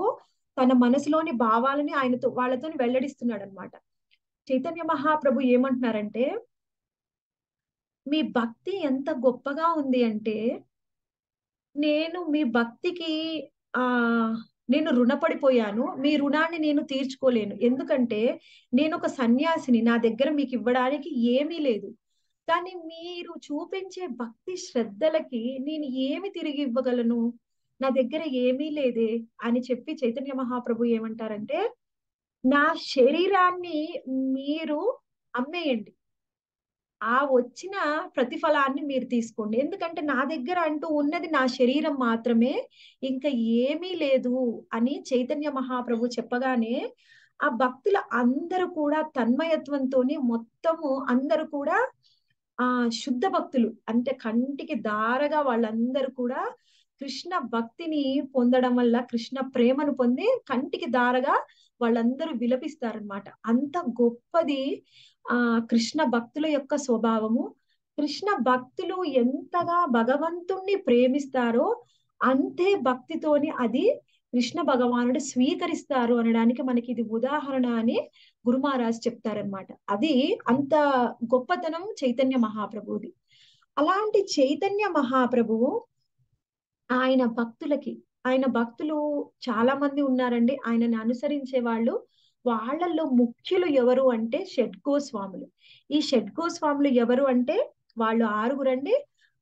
తన మనసులోని భావాలని ఆయనతో వాళ్ళతో వెల్లడిస్తున్నాడు అనమాట చైతన్య మహాప్రభు ఏమంటున్నారంటే మీ భక్తి ఎంత గొప్పగా ఉంది అంటే నేను మీ భక్తికి ఆ నేను రుణపడిపోయాను. మీ రుణాన్ని నేను తీర్చుకోలేను. ఎందుకంటే నేను ఒక సన్యాసిని. నా దగ్గర మీకు ఇవ్వడానికి ఏమీ లేదు. కానీ మీరు చూపించే భక్తి శ్రద్ధలకి నేను ఏమి తిరిగి ఇవ్వగలను? నా దగ్గర ఏమీ లేదే అని చెప్పి చైతన్య మహాప్రభు ఏమంటారంటే నా శరీరాన్ని మీరు అమ్మేయండి. ఆ వచ్చిన ప్రతిఫలాన్ని మీరు తీసుకోండి. ఎందుకంటే నా దగ్గర అంటూ ఉన్నది నా శరీరం మాత్రమే ఇంకా ఏమీ లేదు అని చైతన్య మహాప్రభు చెప్పగానే ఆ భక్తుల అందరూ కూడా తన్మయత్వంతోనే మొత్తము అందరూ కూడా ఆ శుద్ధ భక్తులు. అంటే కంటికి దారగా వాళ్ళందరూ కూడా కృష్ణ భక్తిని పొందడం వల్ల కృష్ణ ప్రేమను పొంది కంటికి దారగా వాళ్ళందరూ విలపిస్తారనమాట అంత గొప్పది ఆ కృష్ణ భక్తుల యొక్క స్వభావము. కృష్ణ భక్తులు ఎంతగా భగవంతుణ్ణి ప్రేమిస్తారో అంతే భక్తితోని అది కృష్ణ భగవానుడు స్వీకరిస్తారు అనడానికి మనకి ఇది ఉదాహరణ అని గురు మహారాజ్ చెప్తారనమాట అది అంత గొప్పతనం చైతన్య మహాప్రభుది. అలాంటి చైతన్య మహాప్రభువు ఆయన భక్తులకి ఆయన భక్తులు చాలా మంది ఉన్నారండి. ఆయనని అనుసరించే వాళ్ళు వాళ్ళల్లో ముఖ్యులు ఎవరు అంటే షడ్గోస్వాములు. ఈ షడ్గోస్వాములు ఎవరు అంటే వాళ్ళు ఆరుగురండి.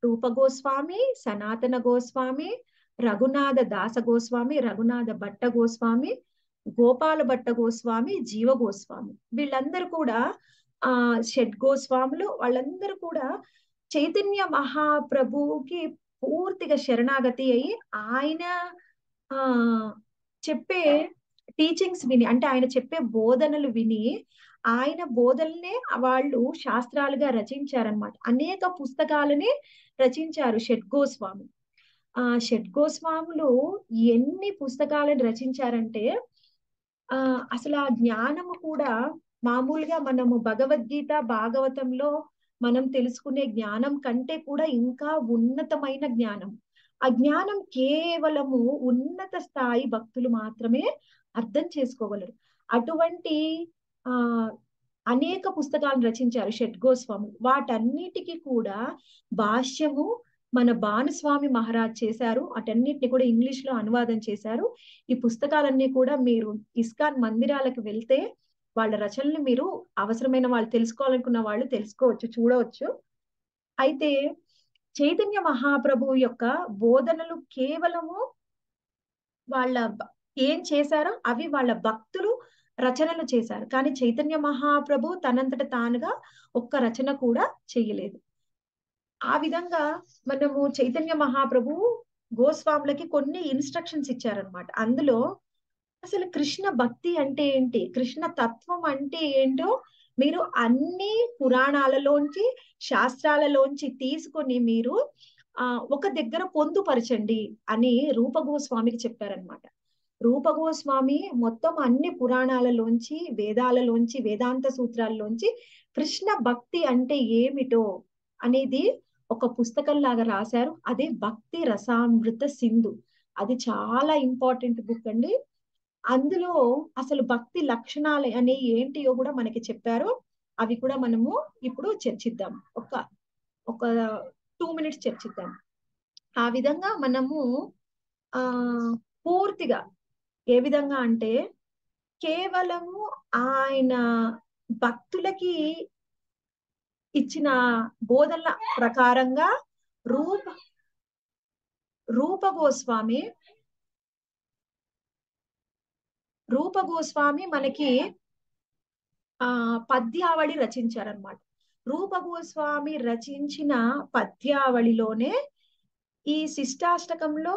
రూప గోస్వామి సనాతన గోస్వామి రఘునాథ దాస గోస్వామి రఘునాథ భట్ట గోస్వామి గోపాల భట్ట గోస్వామి జీవ గోస్వామి. వీళ్ళందరూ కూడా ఆ షడ్గోస్వాములు వాళ్ళందరూ కూడా చైతన్య మహాప్రభువుకి పూర్తిగా శరణాగతి అయి ఆయన ఆ చెప్పే టీచింగ్స్ విని అంటే ఆయన చెప్పే బోధనలు విని ఆయన బోధనలనే వాళ్ళు శాస్త్రాలుగా రచించారనమాట అనేక పుస్తకాలని రచించారు షడ్గోస్వామి ఆ షడ్గోస్వాములు ఎన్ని పుస్తకాలను రచించారంటే ఆ అసలు ఆ జ్ఞానము కూడా మామూలుగా మనము భగవద్గీత భాగవతంలో మనం తెలుసుకునే జ్ఞానం కంటే కూడా ఇంకా ఉన్నతమైన జ్ఞానం. ఆ జ్ఞానం కేవలము ఉన్నత స్థాయి భక్తులు మాత్రమే అర్థం చేసుకోగలరు. అటువంటి ఆ అనేక పుస్తకాలను రచించారు షడ్గోస్వాములు. వాటన్నిటికీ కూడా భాష్యము మన భానుస్వామి మహారాజ్ చేశారు అటన్నిటిని కూడా ఇంగ్లీష్లో అనువాదం చేశారు. ఈ పుస్తకాలన్నీ కూడా మీరు ఇస్కాన్ మందిరాలకు వెళ్తే వాళ్ళ రచనలు మీరు అవసరమైన వాళ్ళు తెలుసుకోవాలనుకున్న వాళ్ళు తెలుసుకోవచ్చు చూడవచ్చు. అయితే చైతన్య మహాప్రభు యొక్క బోధనలు కేవలము వాళ్ళ ఏం చేశారో అవి వాళ్ళ భక్తులు రచనలు చేశారు. కానీ చైతన్య మహాప్రభు తనంతట తానుగా ఒక్క రచన కూడా చేయలేదు. ఆ విధంగా మనము చైతన్య మహాప్రభు గోస్వాములకి కొన్ని ఇన్స్ట్రక్షన్స్ ఇచ్చారనమాట అందులో అసలు కృష్ణ భక్తి అంటే ఏంటి? కృష్ణ తత్వం అంటే ఏంటో మీరు అన్ని పురాణాలలోంచి శాస్త్రాలలోంచి తీసుకొని మీరు ఆ ఒక దగ్గర పొందుపరచండి అని రూపగోస్వామికి చెప్పారనమాట రూపగోస్వామి మొత్తం అన్ని పురాణాలలోంచి వేదాలలోంచి వేదాంత సూత్రాల్లోంచి కృష్ణ భక్తి అంటే ఏమిటో అనేది ఒక పుస్తకం లాగా రాశారు. అదే భక్తి రసామృత సింధు. అది చాలా ఇంపార్టెంట్ బుక్ అండి. అందులో అసలు భక్తి లక్షణాలు అనే ఏంటియో కూడా మనకి చెప్పారు. అవి కూడా మనము ఇప్పుడు చర్చిద్దాం. ఒక ఒక టూ మినిట్స్ చర్చిద్దాం. ఆ విధంగా మనము ఆ పూర్తిగా ఏ విధంగా అంటే కేవలము ఆయన భక్తులకి ఇచ్చిన బోధనల ప్రకారంగా రూప రూప గోస్వామి రూప గోస్వామి మనకి ఆ పద్యావళి రచించారనమాట రూప గోస్వామి రచించిన పద్యావళిలోనే ఈ శిష్టాష్టకంలో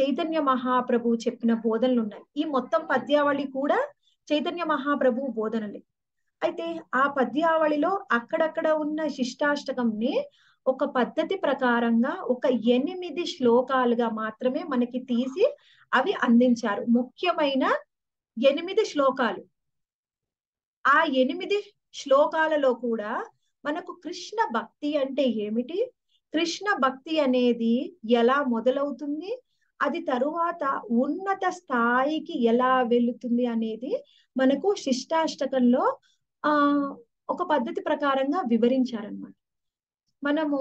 చైతన్య మహాప్రభు చెప్పిన బోధనలు ఉన్నాయి ఈ మొత్తం పద్యావళి కూడా చైతన్య మహాప్రభు బోధనలే. అయితే ఆ పద్యావళిలో అక్కడక్కడ ఉన్న శిష్టాష్టకంని ఒక పద్ధతి ప్రకారంగా ఒక ఎనిమిది శ్లోకాలుగా మాత్రమే మనకి తీసి అవి అందించారు. ముఖ్యమైన ఎనిమిది శ్లోకాలు. ఆ ఎనిమిది శ్లోకాలలో కూడా మనకు కృష్ణ భక్తి అంటే ఏమిటి? కృష్ణ భక్తి అనేది ఎలా మొదలవుతుంది? అది తరువాత ఉన్నత స్థాయికి ఎలా వెళుతుంది అనేది మనకు శిష్టాష్టకంలో ఆ ఒక పద్ధతి ప్రకారంగా వివరించారనమాట మనము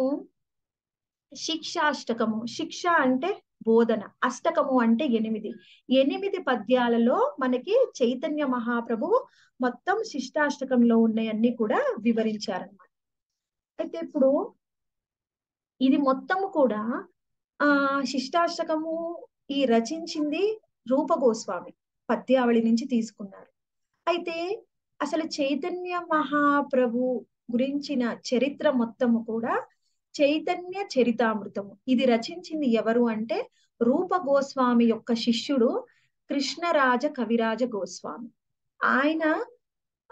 శిక్షాష్టకము శిక్ష అంటే బోధన అష్టకము అంటే ఎనిమిది. ఎనిమిది పద్యాలలో మనకి చైతన్య మహాప్రభువు మొత్తం శిష్టాష్టకంలో ఉన్నాయన్నీ కూడా వివరించారనమాట అయితే ఇప్పుడు ఇది మొత్తము కూడా ఆ శిష్టాష్టకము ఈ రచించింది రూప గోస్వామి పద్యావళి నుంచి తీసుకున్నారు. అయితే అసలు చైతన్య మహాప్రభు గురించిన చరిత్ర మొత్తము కూడా చైతన్య చరితామృతము. ఇది రచించింది ఎవరు అంటే రూప గోస్వామి యొక్క శిష్యుడు కృష్ణరాజ కవిరాజ గోస్వామి. ఆయన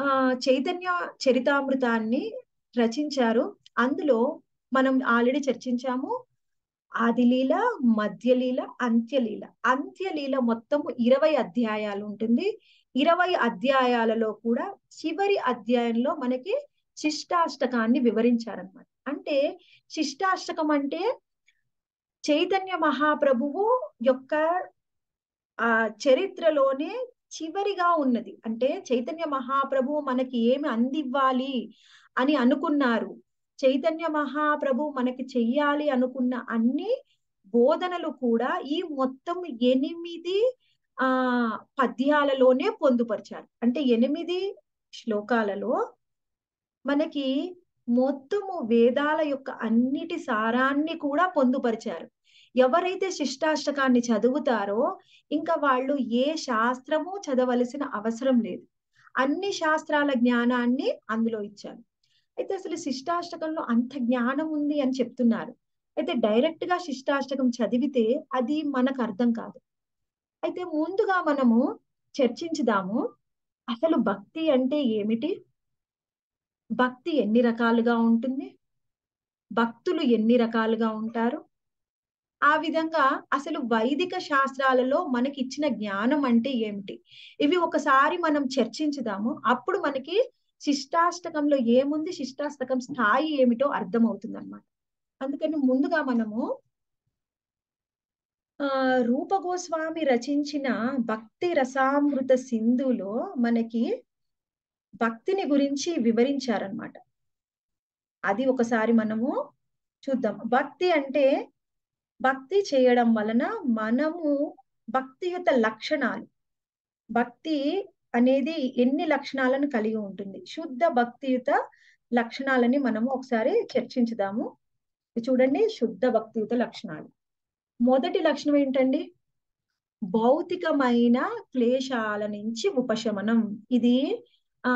ఆ చైతన్య చరితామృతాన్ని రచించారు. అందులో మనం ఆల్రెడీ చర్చించాము. ఆదిలీల మధ్యలీల అంత్యలీల. అంత్యలీల మొత్తము ఇరవై అధ్యాయాలు ఉంటుంది. ఇరవై అధ్యాయాలలో కూడా చివరి అధ్యాయంలో మనకి శిష్టాష్టకాన్ని వివరించారనమాట అంటే శిష్టాష్టకం అంటే చైతన్య మహాప్రభువు యొక్క ఆ చరిత్రలోనే చివరిగా ఉన్నది. అంటే చైతన్య మహాప్రభువు మనకి ఏమి అందివ్వాలి అని అనుకున్నారు. చైతన్య మహాప్రభు మనకి చెయ్యాలి అనుకున్న అన్ని బోధనలు కూడా ఈ మొత్తం ఎనిమిది ఆ పద్యాలలోనే పొందుపరిచారు. అంటే ఎనిమిది శ్లోకాలలో మనకి మొత్తము వేదాల యొక్క అన్నిటి సారాన్ని కూడా పొందుపరిచారు. ఎవరైతే శిష్టాష్టకాన్ని చదువుతారో ఇంకా వాళ్ళు ఏ శాస్త్రము చదవలసిన అవసరం లేదు. అన్ని శాస్త్రాల జ్ఞానాన్ని అందులో ఇచ్చారు. అయితే అసలు శిష్టాష్టకంలో అంత జ్ఞానం ఉంది అని చెప్తున్నారు. అయితే డైరెక్ట్గా శిష్టాష్టకం చదివితే అది మనకు అర్థం కాదు. అయితే ముందుగా మనము చర్చించుదాము అసలు భక్తి అంటే ఏమిటి? భక్తి ఎన్ని రకాలుగా ఉంటుంది? భక్తులు ఎన్ని రకాలుగా ఉంటారు? ఆ విధంగా అసలు వైదిక శాస్త్రాలలో మనకి ఇచ్చిన జ్ఞానం అంటే ఏమిటి? ఇవి ఒకసారి మనం చర్చించుదాము అప్పుడు మనకి శిష్టాష్టకంలో ఏముంది? శిష్టాష్టకం స్థాయి ఏమిటో అర్థమవుతుంది అనమాట అందుకని ముందుగా మనము ఆ రూప గోస్వామి రచించిన భక్తి రసామృత సింధులో మనకి భక్తిని గురించి వివరించారనమాట అది ఒకసారి మనము చూద్దాం. భక్తి అంటే భక్తి చేయడం వలన మనము భక్తియుత లక్షణాలు. భక్తి అనేది ఎన్ని లక్షణాలను కలిగి ఉంటుంది? శుద్ధ భక్తియుత లక్షణాలని మనము ఒకసారి చర్చించుదాము. చూడండి శుద్ధ భక్తియుత లక్షణాలు. మొదటి లక్షణం ఏంటండి? భౌతికమైన క్లేశాల నుంచి ఉపశమనం. ఇది ఆ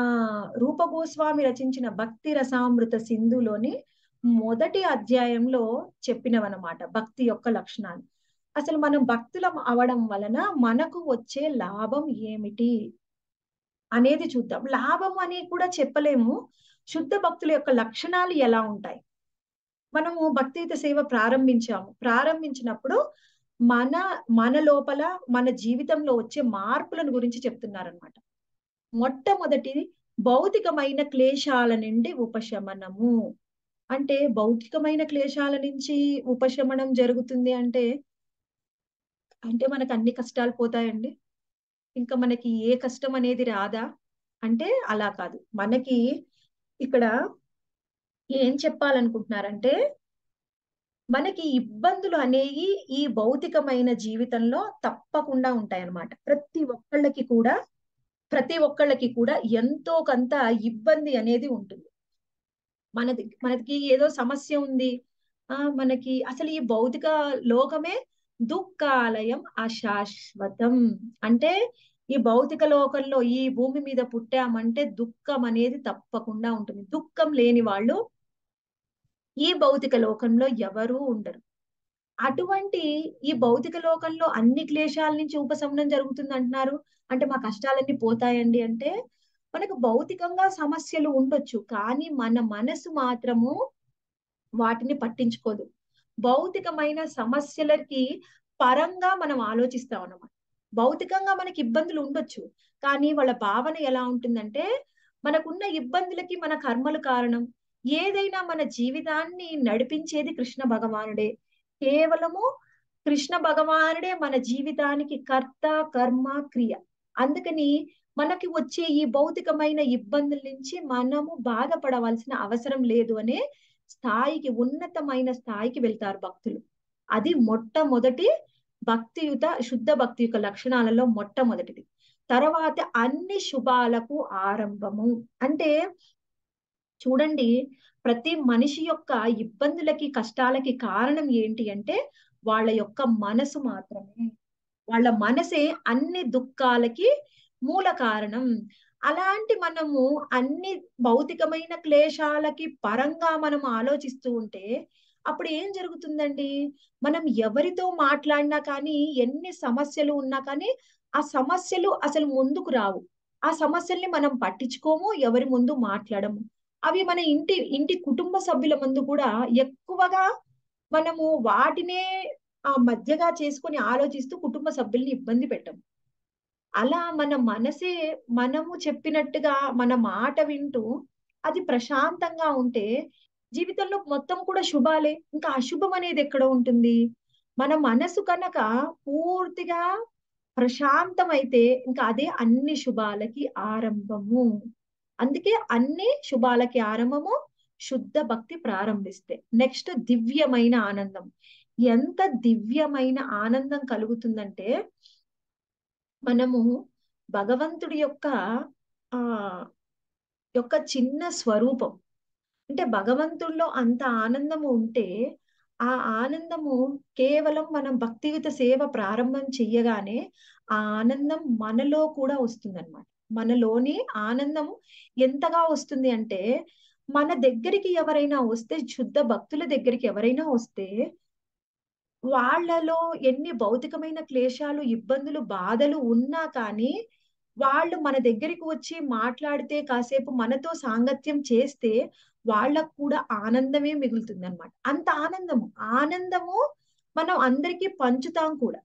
రూప గోస్వామి రచించిన భక్తి రసామృత సింధులోని మొదటి అధ్యాయంలో చెప్పినవన్నమాట భక్తి యొక్క లక్షణాలు. అసలు మనం భక్తులం అవడం వలన మనకు వచ్చే లాభం ఏమిటి అనేది చూద్దాం. లాభం అని కూడా చెప్పలేము. శుద్ధ భక్తుల యొక్క లక్షణాలు ఎలా ఉంటాయి? మనము భక్తియుత సేవ ప్రారంభించాము. ప్రారంభించినప్పుడు మన మన లోపల మన జీవితంలో వచ్చే మార్పులను గురించి చెప్తున్నారనమాట మొట్టమొదటి భౌతికమైన క్లేశాల నుండి ఉపశమనము. అంటే భౌతికమైన క్లేశాల నుంచి ఉపశమనం జరుగుతుంది అంటే అంటే మనకు అన్ని కష్టాలు పోతాయండి. ఇంకా మనకి ఏ కష్టం అనేది రాదా? అంటే అలా కాదు. మనకి ఇక్కడ ఏం చెప్పాలనుకుంటున్నారంటే మనకి ఇబ్బందులు అనేవి ఈ భౌతికమైన జీవితంలో తప్పకుండా ఉంటాయన్నమాట. ప్రతి ఒక్కళ్ళకి కూడా ప్రతి ఒక్కళ్ళకి కూడా ఎంతో కొంత ఇబ్బంది అనేది ఉంటుంది. మనది మనకి ఏదో సమస్య ఉంది. ఆ మనకి అసలు ఈ భౌతిక లోకమే దుఃఖాలయం అశాశ్వతం. అంటే ఈ భౌతిక లోకంలో ఈ భూమి మీద పుట్టామంటే దుఃఖం అనేది తప్పకుండా ఉంటుంది. దుఃఖం లేని వాళ్ళు ఈ భౌతిక లోకంలో ఎవరూ ఉండరు. అటువంటి ఈ భౌతిక లోకంలో అన్ని క్లేశాల నుంచి ఉపశమనం జరుగుతుంది అంటున్నారు. అంటే మా కష్టాలన్నీ పోతాయండి అంటే మనకు భౌతికంగా సమస్యలు ఉండొచ్చు కానీ మన మనసు మాత్రము వాటిని పట్టించుకోదు. భౌతికమైన సమస్యలకి పరంగా మనం ఆలోచిస్తాం అన్నమాట. భౌతికంగా మనకి ఇబ్బందులు ఉండొచ్చు కానీ వాళ్ళ భావన ఎలా ఉంటుందంటే మనకున్న ఇబ్బందులకి మన కర్మలు కారణం ఏదైనా మన జీవితాన్ని నడిపించేది కృష్ణ భగవానుడే. కేవలము కృష్ణ భగవానుడే మన జీవితానికి కర్త కర్మ క్రియ. అందుకని మనకి వచ్చే ఈ భౌతికమైన ఇబ్బందుల నుంచి మనము బాధపడవలసిన అవసరం లేదు అనే స్థాయికి ఉన్నతమైన స్థాయికి వెళ్తారు భక్తులు. అది మొట్టమొదటి భక్తియుత శుద్ధ భక్తి యొక్క లక్షణాలలో మొట్టమొదటిది. తర్వాత అన్ని శుభాలకు ఆరంభము. అంటే చూడండి ప్రతి మనిషి యొక్క ఇబ్బందులకి కష్టాలకి కారణం ఏంటి అంటే వాళ్ళ యొక్క మనసు మాత్రమే. వాళ్ళ మనసే అన్ని దుఃఖాలకి మూల కారణం. అలాంటి మనము అన్ని భౌతికమైన క్లేశాలకి పరంగా మనం ఆలోచిస్తూ ఉంటే అప్పుడు ఏం జరుగుతుందండి? మనం ఎవరితో మాట్లాడినా కానీ ఎన్ని సమస్యలు ఉన్నా కానీ ఆ సమస్యలు అసలు ముందుకు రావు. ఆ సమస్యల్ని మనం పట్టించుకోము ఎవరి ముందు మాట్లాడము. అవి మన ఇంటి ఇంటి కుటుంబ సభ్యుల ముందు కూడా ఎక్కువగా మనము వాటినే ఆ మధ్యగా చేసుకొని ఆలోచిస్తూ కుటుంబ సభ్యుల్ని ఇబ్బంది పెట్టము అలా మన మనసే మనము చెప్పినట్టుగా మన మాట వింటూ అది ప్రశాంతంగా ఉంటే జీవితంలో మొత్తం కూడా శుభాలే. ఇంకా అశుభం అనేది ఎక్కడ ఉంటుంది. మన మనసు కనుక పూర్తిగా ప్రశాంతమైతే ఇంకా అదే అన్ని శుభాలకి ఆరంభము. అందుకే అన్ని శుభాలకి ఆరంభము శుద్ధ భక్తి ప్రారంభిస్తే. నెక్స్ట్ దివ్యమైన ఆనందం. ఎంత దివ్యమైన ఆనందం కలుగుతుందంటే మనము భగవంతుడి యొక్క ఆ యొక్క చిన్న స్వరూపం. అంటే భగవంతుడిలో అంత ఆనందము ఉంటే ఆ ఆనందము కేవలం మనం భక్తియుత సేవ ప్రారంభం చెయ్యగానే ఆ ఆనందం మనలో కూడా వస్తుందన్నమాట. మనలోని ఆనందము ఎంతగా వస్తుంది అంటే మన దగ్గరికి ఎవరైనా వస్తే శుద్ధ భక్తుల దగ్గరికి ఎవరైనా వస్తే వాళ్ళలో ఎన్ని భౌతికమైన క్లేశాలు ఇబ్బందులు బాధలు ఉన్నా కానీ వాళ్ళు మన దగ్గరికి వచ్చి మాట్లాడితే కాసేపు మనతో సాంగత్యం చేస్తే వాళ్ళకు కూడా ఆనందమే మిగులుతుంది అనమాట అంత ఆనందము. ఆనందము మనం అందరికీ పంచుతాం కూడా.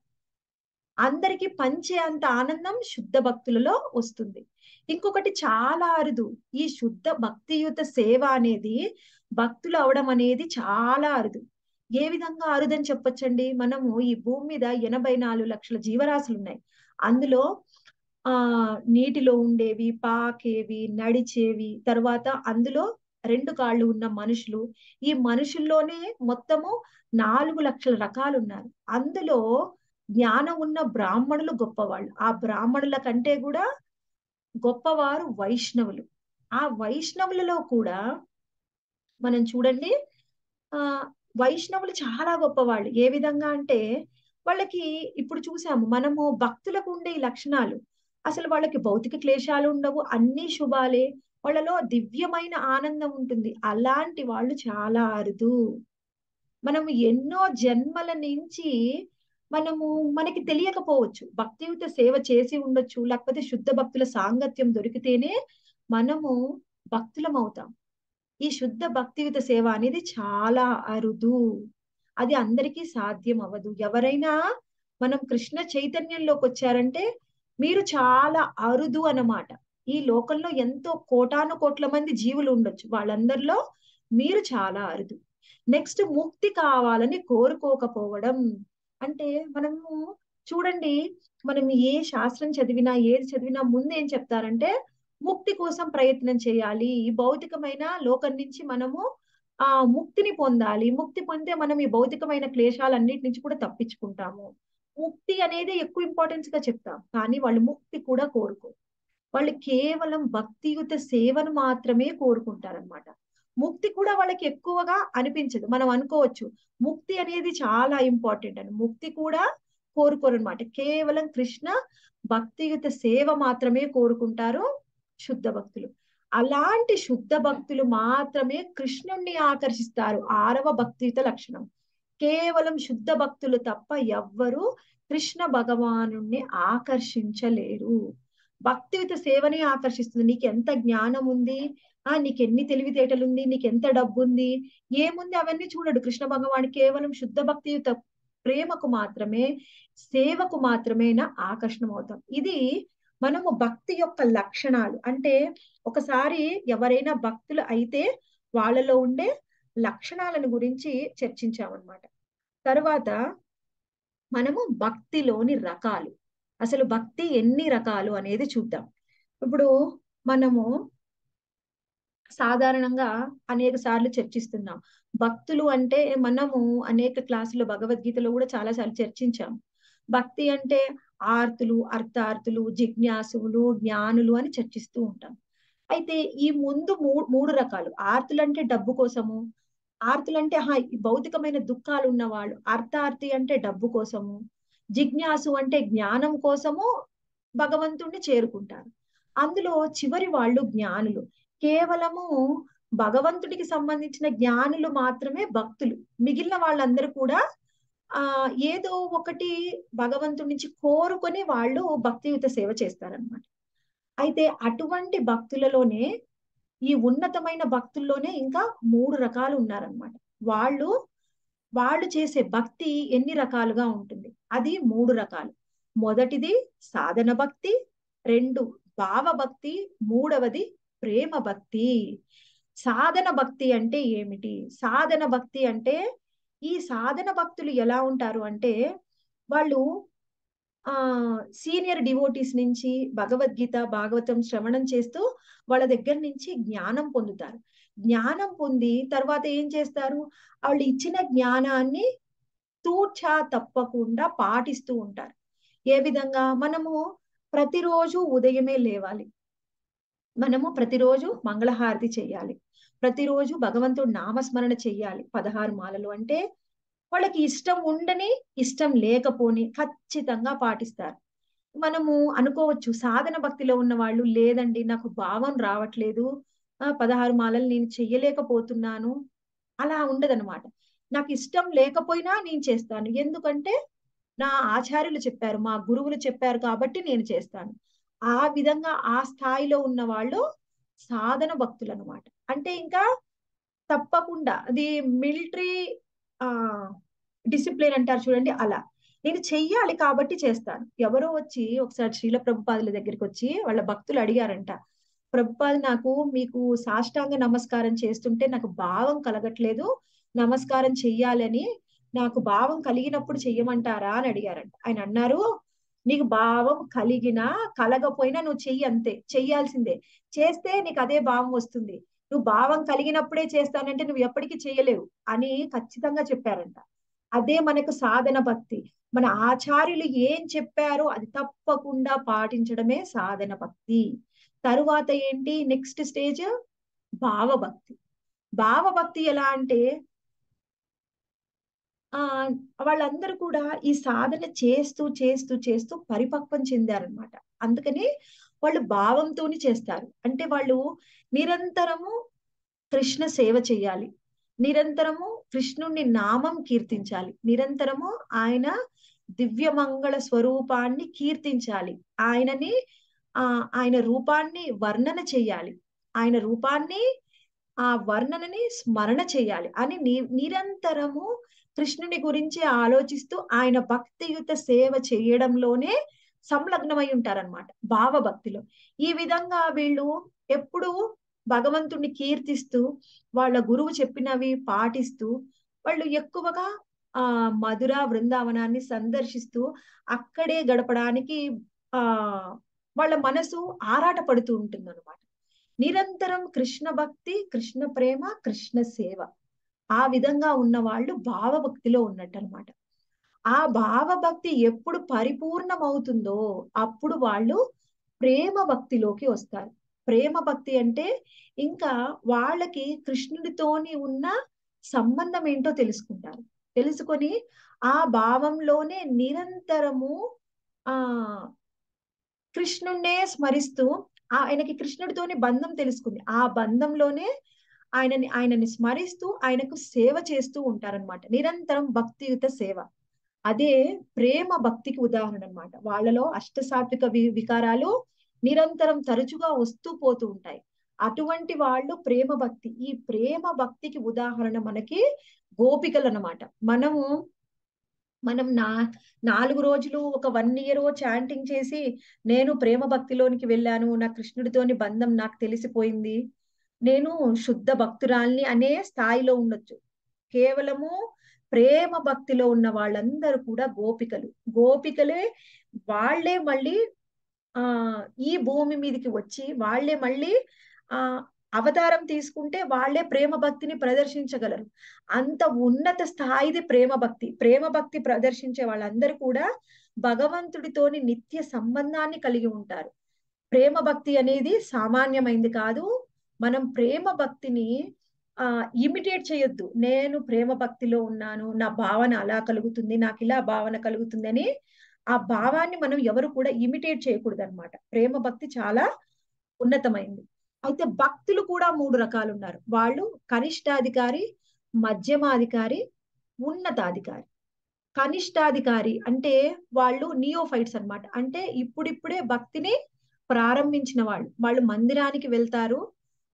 అందరికి పంచే అంత ఆనందం శుద్ధ భక్తులలో వస్తుంది. ఇంకొకటి చాలా అరుదు. ఈ శుద్ధ భక్తియుత సేవ అనేది భక్తులు అవడం అనేది చాలా అరుదు. ఏ విధంగా అరుదని చెప్పొచ్చండి? మనము ఈ భూమి మీద ఎనభై నాలుగు లక్షల జీవరాశులు ఉన్నాయి. అందులో ఆ నీటిలో ఉండేవి పాకేవి నడిచేవి తర్వాత అందులో రెండు కాళ్ళు ఉన్న మనుషులు. ఈ మనుషుల్లోనే మొత్తము నాలుగు లక్షల రకాలు ఉన్నారు. అందులో జ్ఞానం ఉన్న బ్రాహ్మణులు గొప్పవాళ్ళు. ఆ బ్రాహ్మణుల కంటే కూడా గొప్పవారు వైష్ణవులు. ఆ వైష్ణవులలో కూడా మనం చూడండి ఆ వైష్ణవులు చాలా గొప్పవాళ్ళు. ఏ విధంగా అంటే వాళ్ళకి ఇప్పుడు చూసాము మనము భక్తులకు ఉండే లక్షణాలు. అసలు వాళ్ళకి భౌతిక క్లేశాలు ఉండవు అన్ని శుభాలే. వాళ్ళలో దివ్యమైన ఆనందం ఉంటుంది. అలాంటి వాళ్ళు చాలా అరుదు. మనము ఎన్నో జన్మల నుంచి మనము మనకి తెలియకపోవచ్చు. భక్తియుత సేవ చేసి ఉండొచ్చు లేకపోతే శుద్ధ భక్తుల సాంగత్యం దొరికితేనే మనము భక్తులం అవుతాం ఈ శుద్ధ భక్తియుత సేవ అనేది చాలా అరుదు. అది అందరికీ సాధ్యం అవ్వదు ఎవరైనా మనం కృష్ణ చైతన్యంలోకి వచ్చారంటే మీరు చాలా అరుదు అన్నమాట. ఈ లోకంలో ఎంతో కోటాను కోట్ల మంది జీవులు ఉండొచ్చు. వాళ్ళందరిలో మీరు చాలా అరుదు. నెక్స్ట్ ముక్తి కావాలని కోరుకోకపోవడం. అంటే మనము చూడండి మనం ఏ శాస్త్రం చదివినా ఏది చదివినా ముందు ఏం చెప్తారంటే ముక్తి కోసం ప్రయత్నం చేయాలి. ఈ భౌతికమైన లోకం నుంచి మనము ఆ ముక్తిని పొందాలి. ముక్తి పొందితే మనం ఈ భౌతికమైన క్లేశాలన్నిటి నుంచి కూడా తప్పించుకుంటాము. ముక్తి అనేది ఎక్కువ ఇంపార్టెన్స్గా చెప్తాం. కానీ వాళ్ళు ముక్తి కూడా కోరుకో వాళ్ళు కేవలం భక్తియుత సేవను మాత్రమే కోరుకుంటారనమాట ముక్తి కూడా వాళ్ళకి ఎక్కువగా అనిపించదు. మనం అనుకోవచ్చు ముక్తి అనేది చాలా ఇంపార్టెంట్ అని ముక్తి కూడా కోరుకోరు అనమాట కేవలం కృష్ణ భక్తియుత సేవ మాత్రమే కోరుకుంటారు శుద్ధ భక్తులు. అలాంటి శుద్ధ భక్తులు మాత్రమే కృష్ణుణ్ణి ఆకర్షిస్తారు. ఆరవ భక్తియుత లక్షణం. కేవలం శుద్ధ భక్తులు తప్ప ఎవ్వరు కృష్ణ భగవాను ఆకర్షించలేరు. భక్తియుత సేవనే ఆకర్షిస్తుంది. నీకు ఎంత జ్ఞానం ఉంది ఆ నీకు ఎన్ని తెలివితేటలు ఉంది నీకు ఎంత డబ్బు ఉంది ఏముంది? అవన్నీ చూడడు కృష్ణ భగవాన్. కేవలం శుద్ధ భక్తియుత ప్రేమకు మాత్రమే సేవకు మాత్రమే ఆకర్షణం అవుతాం ఇది మనము భక్తి యొక్క లక్షణాలు. అంటే ఒకసారి ఎవరైనా భక్తులు అయితే వాళ్ళలో ఉండే లక్షణాలను గురించి చర్చించామన్నమాట. తర్వాత మనము భక్తిలోని రకాలు. అసలు భక్తి ఎన్ని రకాలు అనేది చూద్దాం. ఇప్పుడు మనము సాధారణంగా అనేక సార్లు చర్చిస్తున్నాం. భక్తులు అంటే మనము అనేక క్లాసులు భగవద్గీతలో కూడా చాలా సార్లు చర్చించాం. భక్తి అంటే ఆర్తులు అర్థార్థులు జిజ్ఞాసులు జ్ఞానులు అని చర్చిస్తూ ఉంటాం. అయితే ఈ ముందు మూడు రకాలు. ఆర్తులు అంటే డబ్బు కోసము ఆర్తులు అంటే భౌతికమైన దుఃఖాలు ఉన్నవాళ్ళు అర్థార్థి అంటే డబ్బు కోసము జిజ్ఞాసు అంటే జ్ఞానం కోసము భగవంతుణ్ణి చేరుకుంటారు. అందులో చివరి వాళ్ళు జ్ఞానులు. కేవలము భగవంతుడికి సంబంధించిన జ్ఞానులు మాత్రమే భక్తులు. మిగిలిన వాళ్ళందరూ కూడా ఆ ఏదో ఒకటి భగవంతుడి నుంచి కోరుకొని వాళ్ళు భక్తియుత సేవ చేస్తారనమాట అయితే అటువంటి భక్తులలోనే ఈ ఉన్నతమైన భక్తుల్లోనే ఇంకా మూడు రకాలు ఉన్నారనమాట వాళ్ళు వాళ్ళు చేసే భక్తి ఎన్ని రకాలుగా ఉంటుంది? అది మూడు రకాలు. మొదటిది సాధన భక్తి రెండు భావ భక్తి మూడవది ప్రేమ భక్తి. సాధన భక్తి అంటే ఏమిటి? సాధన భక్తి అంటే ఈ సాధన భక్తులు ఎలా ఉంటారు అంటే వాళ్ళు ఆ సీనియర్ డివోటీస్ నుంచి భగవద్గీత భాగవతం శ్రవణం చేస్తూ వాళ్ళ దగ్గర నుంచి జ్ఞానం పొందుతారు. జ్ఞానం పొంది తర్వాత ఏం చేస్తారు? వాళ్ళు ఇచ్చిన జ్ఞానాన్ని తూచా తప్పకుండా పాటిస్తూ ఉంటారు. ఏ విధంగా? మనము ప్రతిరోజు ఉదయమే లేవాలి. మనము ప్రతిరోజు మంగళహారతి చేయాలి. ప్రతిరోజు భగవంతుడు నామస్మరణ చెయ్యాలి పదహారు మాలలు అంటే వాళ్ళకి ఇష్టం ఉండని ఇష్టం లేకపోని ఖచ్చితంగా పాటిస్తారు. మనము అనుకోవచ్చు సాధన భక్తిలో ఉన్న వాళ్ళు లేదండి నాకు భావం రావట్లేదు. పదహారు మాలలు నేను చెయ్యలేకపోతున్నాను. అలా ఉండదనమాట నాకు ఇష్టం లేకపోయినా నేను చేస్తాను. ఎందుకంటే నా ఆచార్యులు చెప్పారు మా గురువులు చెప్పారు కాబట్టి నేను చేస్తాను. ఆ విధంగా ఆ స్థాయిలో ఉన్న వాళ్ళు సాధన భక్తులు అనమాట అంటే ఇంకా తప్పకుండా అది మిలిటరీ ఆ డిసిప్లిన్ అంటారు చూడండి అలా. నేను చెయ్యాలి కాబట్టి చేస్తాను. ఎవరో వచ్చి ఒకసారి శ్రీల ప్రభుపాదుల దగ్గరికి వచ్చి వాళ్ళ భక్తులు అడిగారంట ప్రభుపాదు నాకు మీకు సాష్టాంగ నమస్కారం చేస్తుంటే నాకు భావం కలగట్లేదు నమస్కారం చెయ్యాలని నాకు భావం కలిగినప్పుడు చెయ్యమంటారా? అని అడిగారంట. ఆయన అన్నారు నీకు భావం కలిగినా కలగపోయినా నువ్వు చెయ్యి అంతే చెయ్యాల్సిందే. చేస్తే నీకు అదే భావం వస్తుంది. నువ్వు భావం కలిగినప్పుడే చేస్తానంటే నువ్వు ఎప్పటికీ చేయలేవు అని ఖచ్చితంగా చెప్పారంట. అదే మనకు సాధన భక్తి. మన ఆచార్యులు ఏం చెప్పారో అది తప్పకుండా పాటించడమే సాధన భక్తి. తరువాత ఏంటి? Next stage భావభక్తి. భావభక్తి ఎలా అంటే ఆ వాళ్ళందరూ కూడా ఈ సాధన చేస్తూ చేస్తూ చేస్తూ పరిపక్వం చెందారనమాట అందుకని వాళ్ళు భావంతోని చేస్తారు. అంటే వాళ్ళు నిరంతరము కృష్ణ సేవ చేయాలి. నిరంతరము కృష్ణుణ్ణి నామం కీర్తించాలి. నిరంతరము ఆయన దివ్యమంగళ స్వరూపాన్ని కీర్తించాలి. ఆయనని ఆ ఆయన రూపాన్ని వర్ణన చెయ్యాలి ఆయన రూపాన్ని ఆ వర్ణనని స్మరణ చేయాలి అని నిరంతరము కృష్ణుని గురించి ఆలోచిస్తూ ఆయన భక్తియుత సేవ చేయడంలోనే సంలగ్నమై ఉంటారనమాట భావభక్తిలో. ఈ విధంగా వీళ్ళు ఎప్పుడు భగవంతుణ్ణి కీర్తిస్తూ వాళ్ళ గురువు చెప్పినవి పాటిస్తూ వాళ్ళు ఎక్కువగా ఆ మధుర బృందావనాన్ని సందర్శిస్తూ అక్కడే గడపడానికి ఆ వాళ్ళ మనసు ఆరాట పడుతూ ఉంటుంది అనమాట నిరంతరం కృష్ణ భక్తి కృష్ణ ప్రేమ కృష్ణ సేవ. ఆ విధంగా ఉన్న వాళ్ళు భావభక్తిలో ఉన్నట్టు అనమాట ఆ భావభక్తి ఎప్పుడు పరిపూర్ణమవుతుందో అప్పుడు వాళ్ళు ప్రేమ భక్తిలోకి వస్తారు. ప్రేమ భక్తి అంటే ఇంకా వాళ్ళకి కృష్ణుడితోని ఉన్న సంబంధం ఏంటో తెలుసుకుంటారు. తెలుసుకొని ఆ భావంలోనే నిరంతరము ఆ కృష్ణుణ్ణే స్మరిస్తూ ఆయనకి కృష్ణుడితోని బంధం తెలుసుకుంది. ఆ బంధంలోనే ఆయనని ఆయనని స్మరిస్తూ ఆయనకు సేవ చేస్తూ ఉంటారనమాట నిరంతరం భక్తియుత సేవ. అదే ప్రేమ భక్తికి ఉదాహరణ అనమాట వాళ్ళలో అష్టసాత్విక వి వికారాలు నిరంతరం తరచుగా వస్తూ పోతూ ఉంటాయి. అటువంటి వాళ్ళు ప్రేమ భక్తి. ఈ ప్రేమ భక్తికి ఉదాహరణ మనకి గోపికలు అన్నమాట మనము మనం నా నాలుగు రోజులు ఒక వన్ ఇయర్ చాంటింగ్ చేసి నేను ప్రేమ భక్తిలోనికి వెళ్ళాను నా కృష్ణుడితోని బంధం నాకు తెలిసిపోయింది. నేను శుద్ధ భక్తురాల్ని అనే స్థాయిలో ఉండొచ్చు. కేవలము ప్రేమ భక్తిలో ఉన్న వాళ్ళందరూ కూడా గోపికలు. గోపికలే వాళ్ళే మళ్ళీ ఆ ఈ భూమి మీదకి వచ్చి వాళ్ళే మళ్ళీ ఆ అవతారం తీసుకుంటే వాళ్ళే ప్రేమ భక్తిని ప్రదర్శించగలరు. అంత ఉన్నత స్థాయిది ప్రేమ భక్తి. ప్రేమ భక్తి ప్రదర్శించే వాళ్ళందరూ కూడా భగవంతుడితోని నిత్య సంబంధాన్ని కలిగి ఉంటారు. ప్రేమ భక్తి అనేది సామాన్యమైంది కాదు. మనం ప్రేమ భక్తిని ఆ ఇమిటేట్ చేయొద్దు. నేను ప్రేమ భక్తిలో ఉన్నాను. నా భావన అలా కలుగుతుంది. నాకు ఇలా భావన కలుగుతుంది అని ఆ భావాన్ని మనం ఎవరు కూడా ఇమిటేట్ చేయకూడదు అనమాట ప్రేమ భక్తి చాలా ఉన్నతమైంది. అయితే భక్తులు కూడా మూడు రకాలు ఉన్నారు. వాళ్ళు కనిష్టాధికారి మధ్యమాధికారి ఉన్నతాధికారి. కనిష్టాధికారి అంటే వాళ్ళు నియోఫైట్స్ అన్నమాట. అంటే ఇప్పుడిప్పుడే భక్తిని ప్రారంభించిన వాళ్ళు. వాళ్ళు మందిరానికి వెళ్తారు.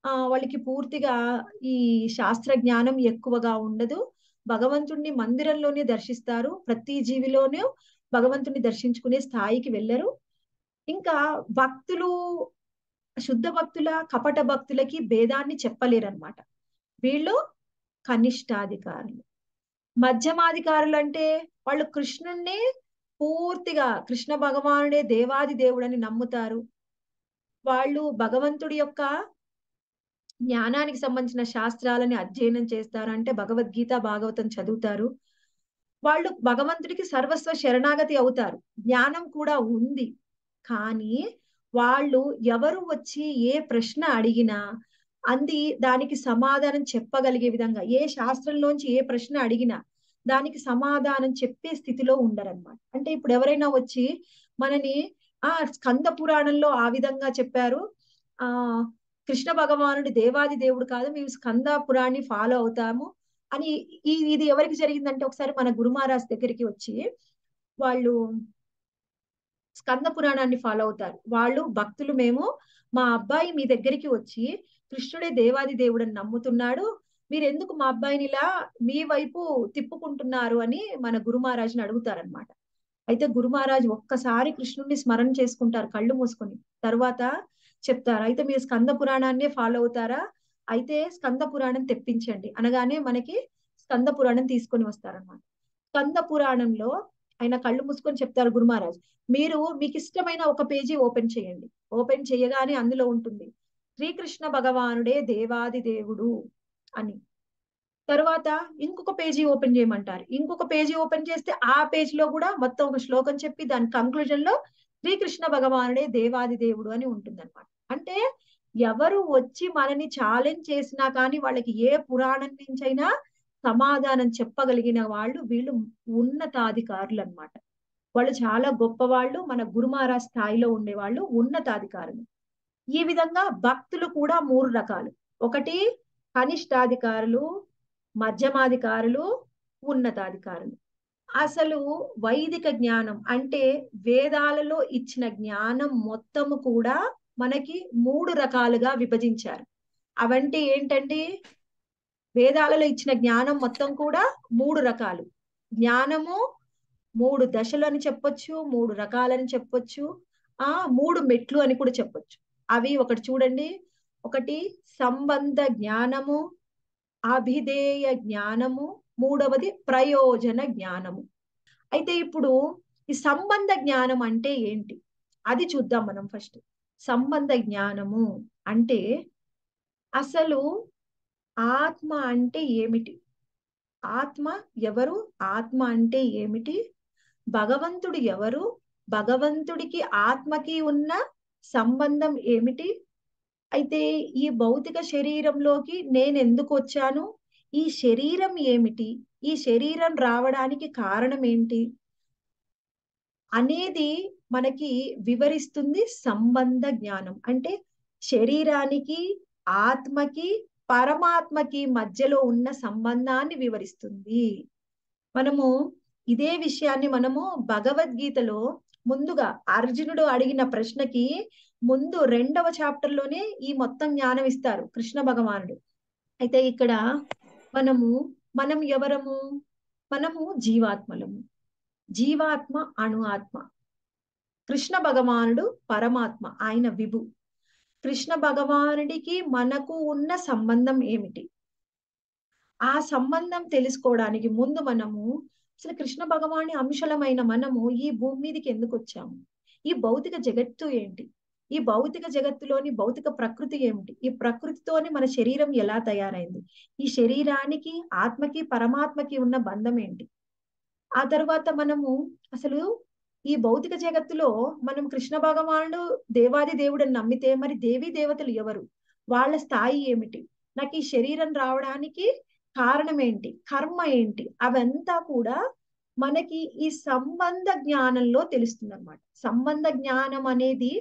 ఆ వాళ్ళకి పూర్తిగా ఈ శాస్త్ర జ్ఞానం ఎక్కువగా ఉండదు. భగవంతుణ్ణి మందిరంలోనే దర్శిస్తారు. ప్రతి జీవిలోనూ భగవంతుని దర్శించుకునే స్థాయికి వెళ్ళరు. ఇంకా భక్తులు శుద్ధ భక్తుల కపట భక్తులకి భేదాన్ని చెప్పలేరనమాట వీళ్ళు కనిష్టాధికారులు. మధ్యమాధికారులు అంటే వాళ్ళు కృష్ణుణ్ణి పూర్తిగా కృష్ణ భగవానుడే దేవాది దేవుడని నమ్ముతారు. వాళ్ళు భగవంతుడి యొక్క జ్ఞానానికి సంబంధించిన శాస్త్రాలని అధ్యయనం చేస్తారు అంటే భగవద్గీత భాగవతం చదువుతారు. వాళ్ళు భగవంతుడికి సర్వస్వ శరణాగతి అవుతారు. జ్ఞానం కూడా ఉంది. కానీ వాళ్ళు ఎవరు వచ్చి ఏ ప్రశ్న అడిగినా అంది దానికి సమాధానం చెప్పగలిగే విధంగా ఏ శాస్త్రంలోంచి ఏ ప్రశ్న అడిగినా దానికి సమాధానం చెప్పే స్థితిలో ఉండరన్నమాట. అంటే ఇప్పుడు ఎవరైనా వచ్చి మనని ఆ స్కంద పురాణంలో ఆ విధంగా చెప్పారు. ఆ కృష్ణ భగవానుడు దేవాది దేవుడు కాదు మేము స్కంద పురాణి ఫాలో అవుతాము. అని ఈ ఇది ఎవరికి జరిగిందంటే ఒకసారి మన గురు మహారాజ్ దగ్గరికి వచ్చి వాళ్ళు స్కంద పురాణాన్ని ఫాలో అవుతారు. వాళ్ళు భక్తులు మేము మా అబ్బాయి మీ దగ్గరికి వచ్చి కృష్ణుడే దేవాది దేవుడని నమ్ముతున్నాడు. మీరు ఎందుకు మా అబ్బాయిని ఇలా మీ వైపు తిప్పుకుంటున్నారు అని మన గురు మహారాజ్ని అడుగుతారనమాట అయితే గురు మహారాజ్ ఒక్కసారి కృష్ణుడిని స్మరణ చేసుకుంటారు కళ్ళు మూసుకొని. తర్వాత చెప్తారు అయితే మీరు స్కంద పురాణాన్నే ఫాలో అవుతారా? అయితే స్కంద పురాణం తెప్పించండి. అనగానే మనకి స్కంద పురాణం తీసుకొని వస్తారనమాట స్కంద పురాణంలో ఆయన కళ్ళు మూసుకొని చెప్తారు గురుమహారాజ్ మీరు మీకు ఇష్టమైన ఒక పేజీ ఓపెన్ చేయండి. ఓపెన్ చేయగానే అందులో ఉంటుంది శ్రీకృష్ణ భగవానుడే దేవాది దేవుడు అని. తర్వాత ఇంకొక పేజీ ఓపెన్ చేయమంటారు. ఇంకొక పేజీ ఓపెన్ చేస్తే ఆ పేజీలో కూడా మొత్తం ఒక శ్లోకం చెప్పి దాని కంక్లూజన్లో శ్రీకృష్ణ భగవానుడే దేవాది దేవుడు అని ఉంటుంది అంటే ఎవరు వచ్చి మనని ఛాలెంజ్ చేసినా కానీ వాళ్ళకి ఏ పురాణం నుంచైనా సమాధానం చెప్పగలిగిన వాళ్ళు వీళ్ళు ఉన్నతాధికారులు అన్నమాట వాళ్ళు చాలా గొప్ప వాళ్ళు మన గురుమారా స్థాయిలో ఉండేవాళ్ళు ఉన్నతాధికారులు. ఈ విధంగా భక్తులు కూడా మూడు రకాలు. ఒకటి కనిష్టాధికారులు మధ్యమాధికారులు ఉన్నతాధికారులు. అసలు వైదిక జ్ఞానం అంటే వేదాలలో ఇచ్చిన జ్ఞానం మొత్తము కూడా మనకి మూడు రకాలుగా విభజించారు. అవంటే ఏంటండి వేదాలలో ఇచ్చిన జ్ఞానం మొత్తం కూడా మూడు రకాలు. జ్ఞానము మూడు దశలు అని చెప్పొచ్చు మూడు రకాలని చెప్పొచ్చు ఆ మూడు మెట్లు అని కూడా చెప్పొచ్చు. అవి ఒకటి చూడండి. ఒకటి సంబంధ జ్ఞానము అభిధేయ జ్ఞానము మూడవది ప్రయోజన జ్ఞానము. అయితే ఇప్పుడు ఈ సంబంధ జ్ఞానం అంటే ఏంటి? అది చూద్దాం మనం ఫస్ట్. సంబంధ జ్ఞానము అంటే అసలు ఆత్మ అంటే ఏమిటి? ఆత్మ ఎవరు? ఆత్మ అంటే ఏమిటి? భగవంతుడు ఎవరు? భగవంతుడికి ఆత్మకి ఉన్న సంబంధం ఏమిటి? అయితే ఈ భౌతిక శరీరంలోకి నేను ఎందుకు వచ్చాను? ఈ శరీరం ఏమిటి? ఈ శరీరం రావడానికి కారణం ఏంటి? అనేది మనకి వివరిస్తుంది సంబంధ జ్ఞానం. అంటే శరీరానికి ఆత్మకి పరమాత్మకి మధ్యలో ఉన్న సంబంధాన్ని వివరిస్తుంది. మనము ఇదే విషయాన్ని మనము భగవద్గీతలో ముందుగా అర్జునుడు అడిగిన ప్రశ్నకి ముందు రెండవ చాప్టర్లోనే ఈ మొత్తం జ్ఞానం ఇస్తారు కృష్ణ భగవానుడు. అయితే ఇక్కడ మనము మనం ఎవరము? మనము జీవాత్మలము. జీవాత్మ అణు ఆత్మ. కృష్ణ భగవానుడు పరమాత్మ ఆయన విభు. కృష్ణ భగవానుడికి మనకు ఉన్న సంబంధం ఏమిటి? ఆ సంబంధం తెలుసుకోవడానికి ముందు మనము అసలు కృష్ణ భగవాని అంశలమైన మనము ఈ భూమి మీదకి ఎందుకు వచ్చాము? ఈ భౌతిక జగత్తు ఏంటి? ఈ భౌతిక జగత్తులోని భౌతిక ప్రకృతి ఏమిటి? ఈ ప్రకృతితోని మన శరీరం ఎలా తయారైంది? ఈ శరీరానికి ఆత్మకి పరమాత్మకి ఉన్న బంధం ఏంటి? ఆ తర్వాత మనము అసలు ఈ భౌతిక జగత్తులో మనం కృష్ణ భగవానుడు దేవాది దేవుడని నమ్మితే మరి దేవీ దేవతలు ఎవరు? వాళ్ళ స్థాయి ఏమిటి? నాకు ఈ శరీరం రావడానికి కారణం ఏంటి? కర్మ ఏంటి? అవంతా కూడా మనకి ఈ సంబంధ జ్ఞానంలో తెలుస్తుంది అనమాట సంబంధ జ్ఞానం అనేది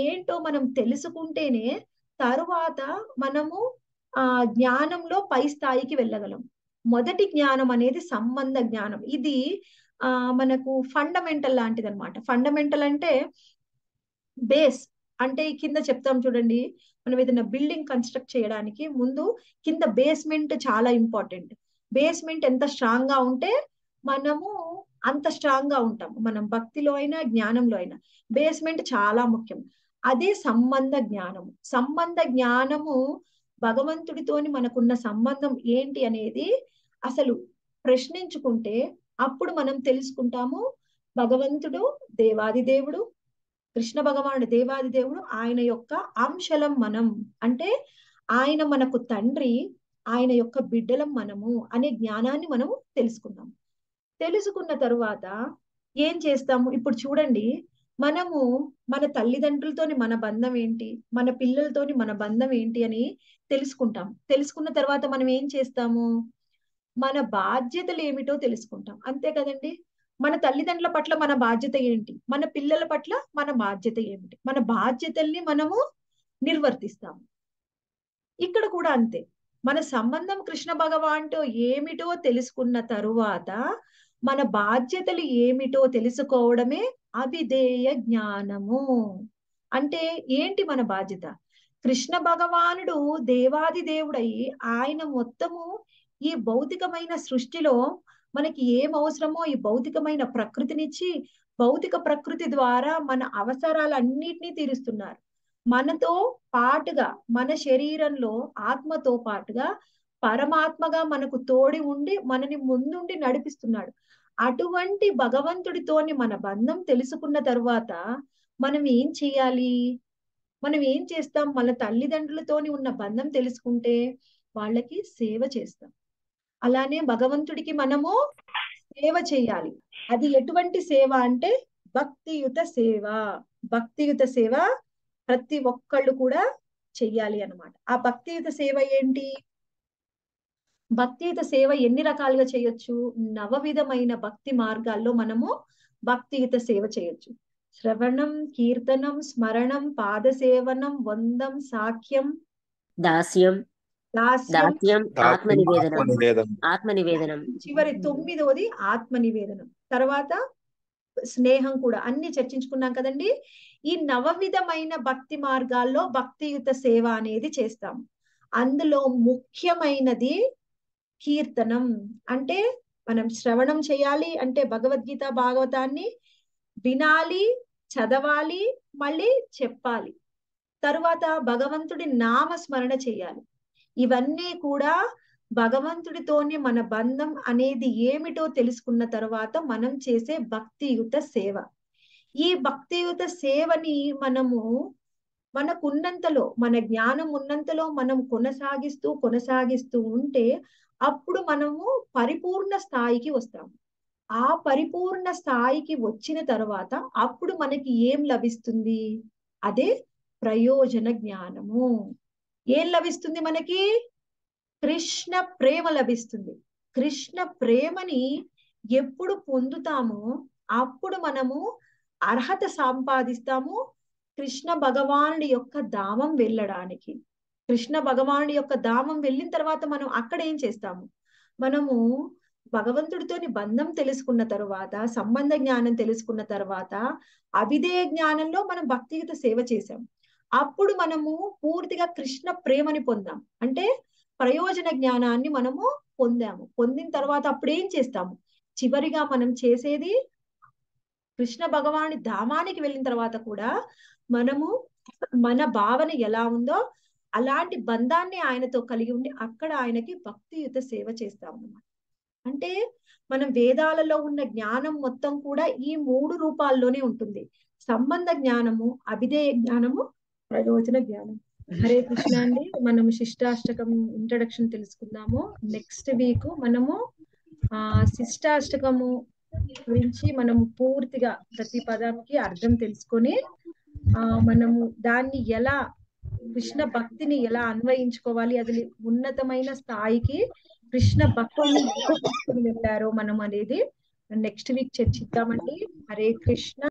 ఏంటో మనం తెలుసుకుంటేనే తరువాత మనము ఆ జ్ఞానంలో పై స్థాయికి వెళ్ళగలం. మొదటి జ్ఞానం అనేది సంబంధ జ్ఞానం. ఇది ఆ మనకు ఫండమెంటల్ లాంటిది అనమాట ఫండమెంటల్ అంటే బేస్ అంటే ఈ కింద చెప్తాం చూడండి. మనం ఏదైనా బిల్డింగ్ కన్స్ట్రక్ట్ చేయడానికి ముందు కింద బేస్మెంట్ చాలా ఇంపార్టెంట్ బేస్మెంట్ ఎంత స్ట్రాంగ్గా ఉంటే మనము అంత స్ట్రాంగ్గా ఉంటాం. మనం భక్తిలో అయినా జ్ఞానంలో అయినా. బేస్మెంట్ చాలా ముఖ్యం. అదే సంబంధ జ్ఞానము. సంబంధ జ్ఞానము భగవంతుడితోని మనకున్న సంబంధం ఏంటి అనేది అసలు ప్రశ్నించుకుంటే అప్పుడు మనం తెలుసుకుంటాము భగవంతుడు దేవాది దేవుడు కృష్ణ భగవానుడు దేవాది దేవుడు ఆయన యొక్క అంశలం మనం. అంటే ఆయన మనకు తండ్రి ఆయన యొక్క బిడ్డలం మనము అనే జ్ఞానాన్ని మనము తెలుసుకుందాం. తెలుసుకున్న తరువాత ఏం చేస్తాము? ఇప్పుడు చూడండి మనము మన తల్లిదండ్రులతోని మన బంధం ఏంటి? మన పిల్లలతోని మన బంధం ఏంటి అని తెలుసుకుంటాం. తెలుసుకున్న తర్వాత మనం ఏం చేస్తాము? మన బాధ్యతలు ఏమిటో తెలుసుకుంటాం. అంతే కదండి? మన తల్లిదండ్రుల పట్ల మన బాధ్యత ఏంటి? మన పిల్లల పట్ల మన బాధ్యత ఏమిటి? మన బాధ్యతల్ని మనము నిర్వర్తిస్తాము. ఇక్కడ కూడా అంతే. మన సంబంధం కృష్ణ భగవాన్తో ఏమిటో తెలుసుకున్న తరువాత మన బాధ్యతలు ఏమిటో తెలుసుకోవడమే అవిధేయ జ్ఞానము. అంటే ఏంటి మన బాధ్యత? కృష్ణ భగవానుడు దేవాది దేవుడై ఆయన మొత్తము ఈ భౌతికమైన సృష్టిలో మనకి ఏం అవసరమో ఈ భౌతికమైన ప్రకృతినిచ్చి భౌతిక ప్రకృతి ద్వారా మన అవసరాలన్నిటినీ తీరుస్తున్నారు. మనతో పాటుగా మన శరీరంలో ఆత్మతో పాటుగా పరమాత్మగా మనకు తోడి ఉండి మనని ముందుండి నడిపిస్తున్నాడు. అటువంటి భగవంతుడితోని మన బంధం తెలుసుకున్న తరువాత మనం ఏం చేయాలి? మనం ఏం చేస్తాం? మన తల్లిదండ్రులతోని ఉన్న బంధం తెలుసుకుంటే వాళ్ళకి సేవ చేస్తాం. అలానే భగవంతుడికి మనము సేవ చేయాలి. అది ఎటువంటి సేవ అంటే భక్తియుత సేవ. భక్తియుత సేవ ప్రతి ఒక్కళ్ళు కూడా చెయ్యాలి అన్నమాట. ఆ భక్తియుత సేవ ఏంటి? భక్తియుత సేవ ఎన్ని రకాలుగా చేయొచ్చు? నవవిధమైన భక్తి మార్గాల్లో మనము భక్తియుత సేవ చేయొచ్చు. శ్రవణం కీర్తనం స్మరణం పాదసేవనం వందం సాఖ్యం దాస్యం. దాస్యం ఆత్మ నివేదనం ఆత్మ నివేదనం చివరి తొమ్మిదవది ఆత్మ నివేదనం తర్వాత స్నేహం కూడా అన్ని చర్చించుకున్నాం కదండి. ఈ నవవిధమైన భక్తి మార్గాల్లో భక్తియుత సేవ అనేది చేస్తాం. అందులో ముఖ్యమైనది కీర్తనం. అంటే మనం శ్రవణం చేయాలి అంటే భగవద్గీత భాగవతాన్ని వినాలి చదవాలి మళ్ళీ చెప్పాలి. తరువాత భగవంతుడి నామ స్మరణ చేయాలి. ఇవన్నీ కూడా భగవంతుడితోనే మన బంధం అనేది ఏమిటో తెలుసుకున్న తర్వాత మనం చేసే భక్తియుత సేవ. ఈ భక్తియుత సేవని మనము మనకున్నంతలో మన జ్ఞానం ఉన్నంతలో మనం కొనసాగిస్తూ కొనసాగిస్తూ ఉంటే అప్పుడు మనము పరిపూర్ణ స్థాయికి వస్తాము. ఆ పరిపూర్ణ స్థాయికి వచ్చిన తర్వాత అప్పుడు మనకి ఏం లభిస్తుంది? అదే ప్రయోజన జ్ఞానము. ఏం లభిస్తుంది మనకి? కృష్ణ ప్రేమ లభిస్తుంది. కృష్ణ ప్రేమని ఎప్పుడు పొందుతామో అప్పుడు మనము అర్హత సంపాదిస్తాము కృష్ణ భగవానుడి యొక్క ధామం వెళ్ళడానికి. కృష్ణ భగవానుడి యొక్క ధామం వెళ్ళిన తర్వాత మనం అక్కడ ఏం చేస్తాము? మనము భగవంతుడితోని బంధం తెలుసుకున్న తర్వాత సంబంధ జ్ఞానం తెలుసుకున్న తర్వాత అవిధేయ జ్ఞానంలో మనం భక్తియుత సేవ చేసాం అప్పుడు మనము పూర్తిగా కృష్ణ ప్రేమని పొందాం. అంటే ప్రయోజన జ్ఞానాన్ని మనము పొందాము. పొందిన తర్వాత అప్పుడు ఏం చేస్తాము? చివరిగా మనం చేసేది కృష్ణ భగవాని ధామానికి వెళ్ళిన తర్వాత కూడా మనము మన భావన ఎలా ఉందో అలాంటి బంధాన్ని ఆయనతో కలిగి ఉండి అక్కడ ఆయనకి భక్తియుత సేవ చేస్తాం అన్నమాట. అంటే మనం వేదాలలో ఉన్న జ్ఞానం మొత్తం కూడా ఈ మూడు రూపాల్లోనే ఉంటుంది. సంబంధ జ్ఞానము అభిధేయ జ్ఞానము ప్రయోజన జ్ఞానం. హరే కృష్ణ అండి. మనం శిష్టాష్టకం ఇంట్రడక్షన్ తెలుసుకుందాము. నెక్స్ట్ వీక్ మనము ఆ శిష్టాష్టకము గురించి మనము పూర్తిగా ప్రతి పదానికి అర్థం తెలుసుకొని ఆ మనము దాన్ని ఎలా కృష్ణ భక్తిని ఎలా అన్వయించుకోవాలి అది ఉన్నతమైన స్థాయికి కృష్ణ భక్తుల్ని ఎలా తీసుకుని వెళ్ళారో మనం అనేది నెక్స్ట్ వీక్ చర్చిద్దామండి. హరే కృష్ణ.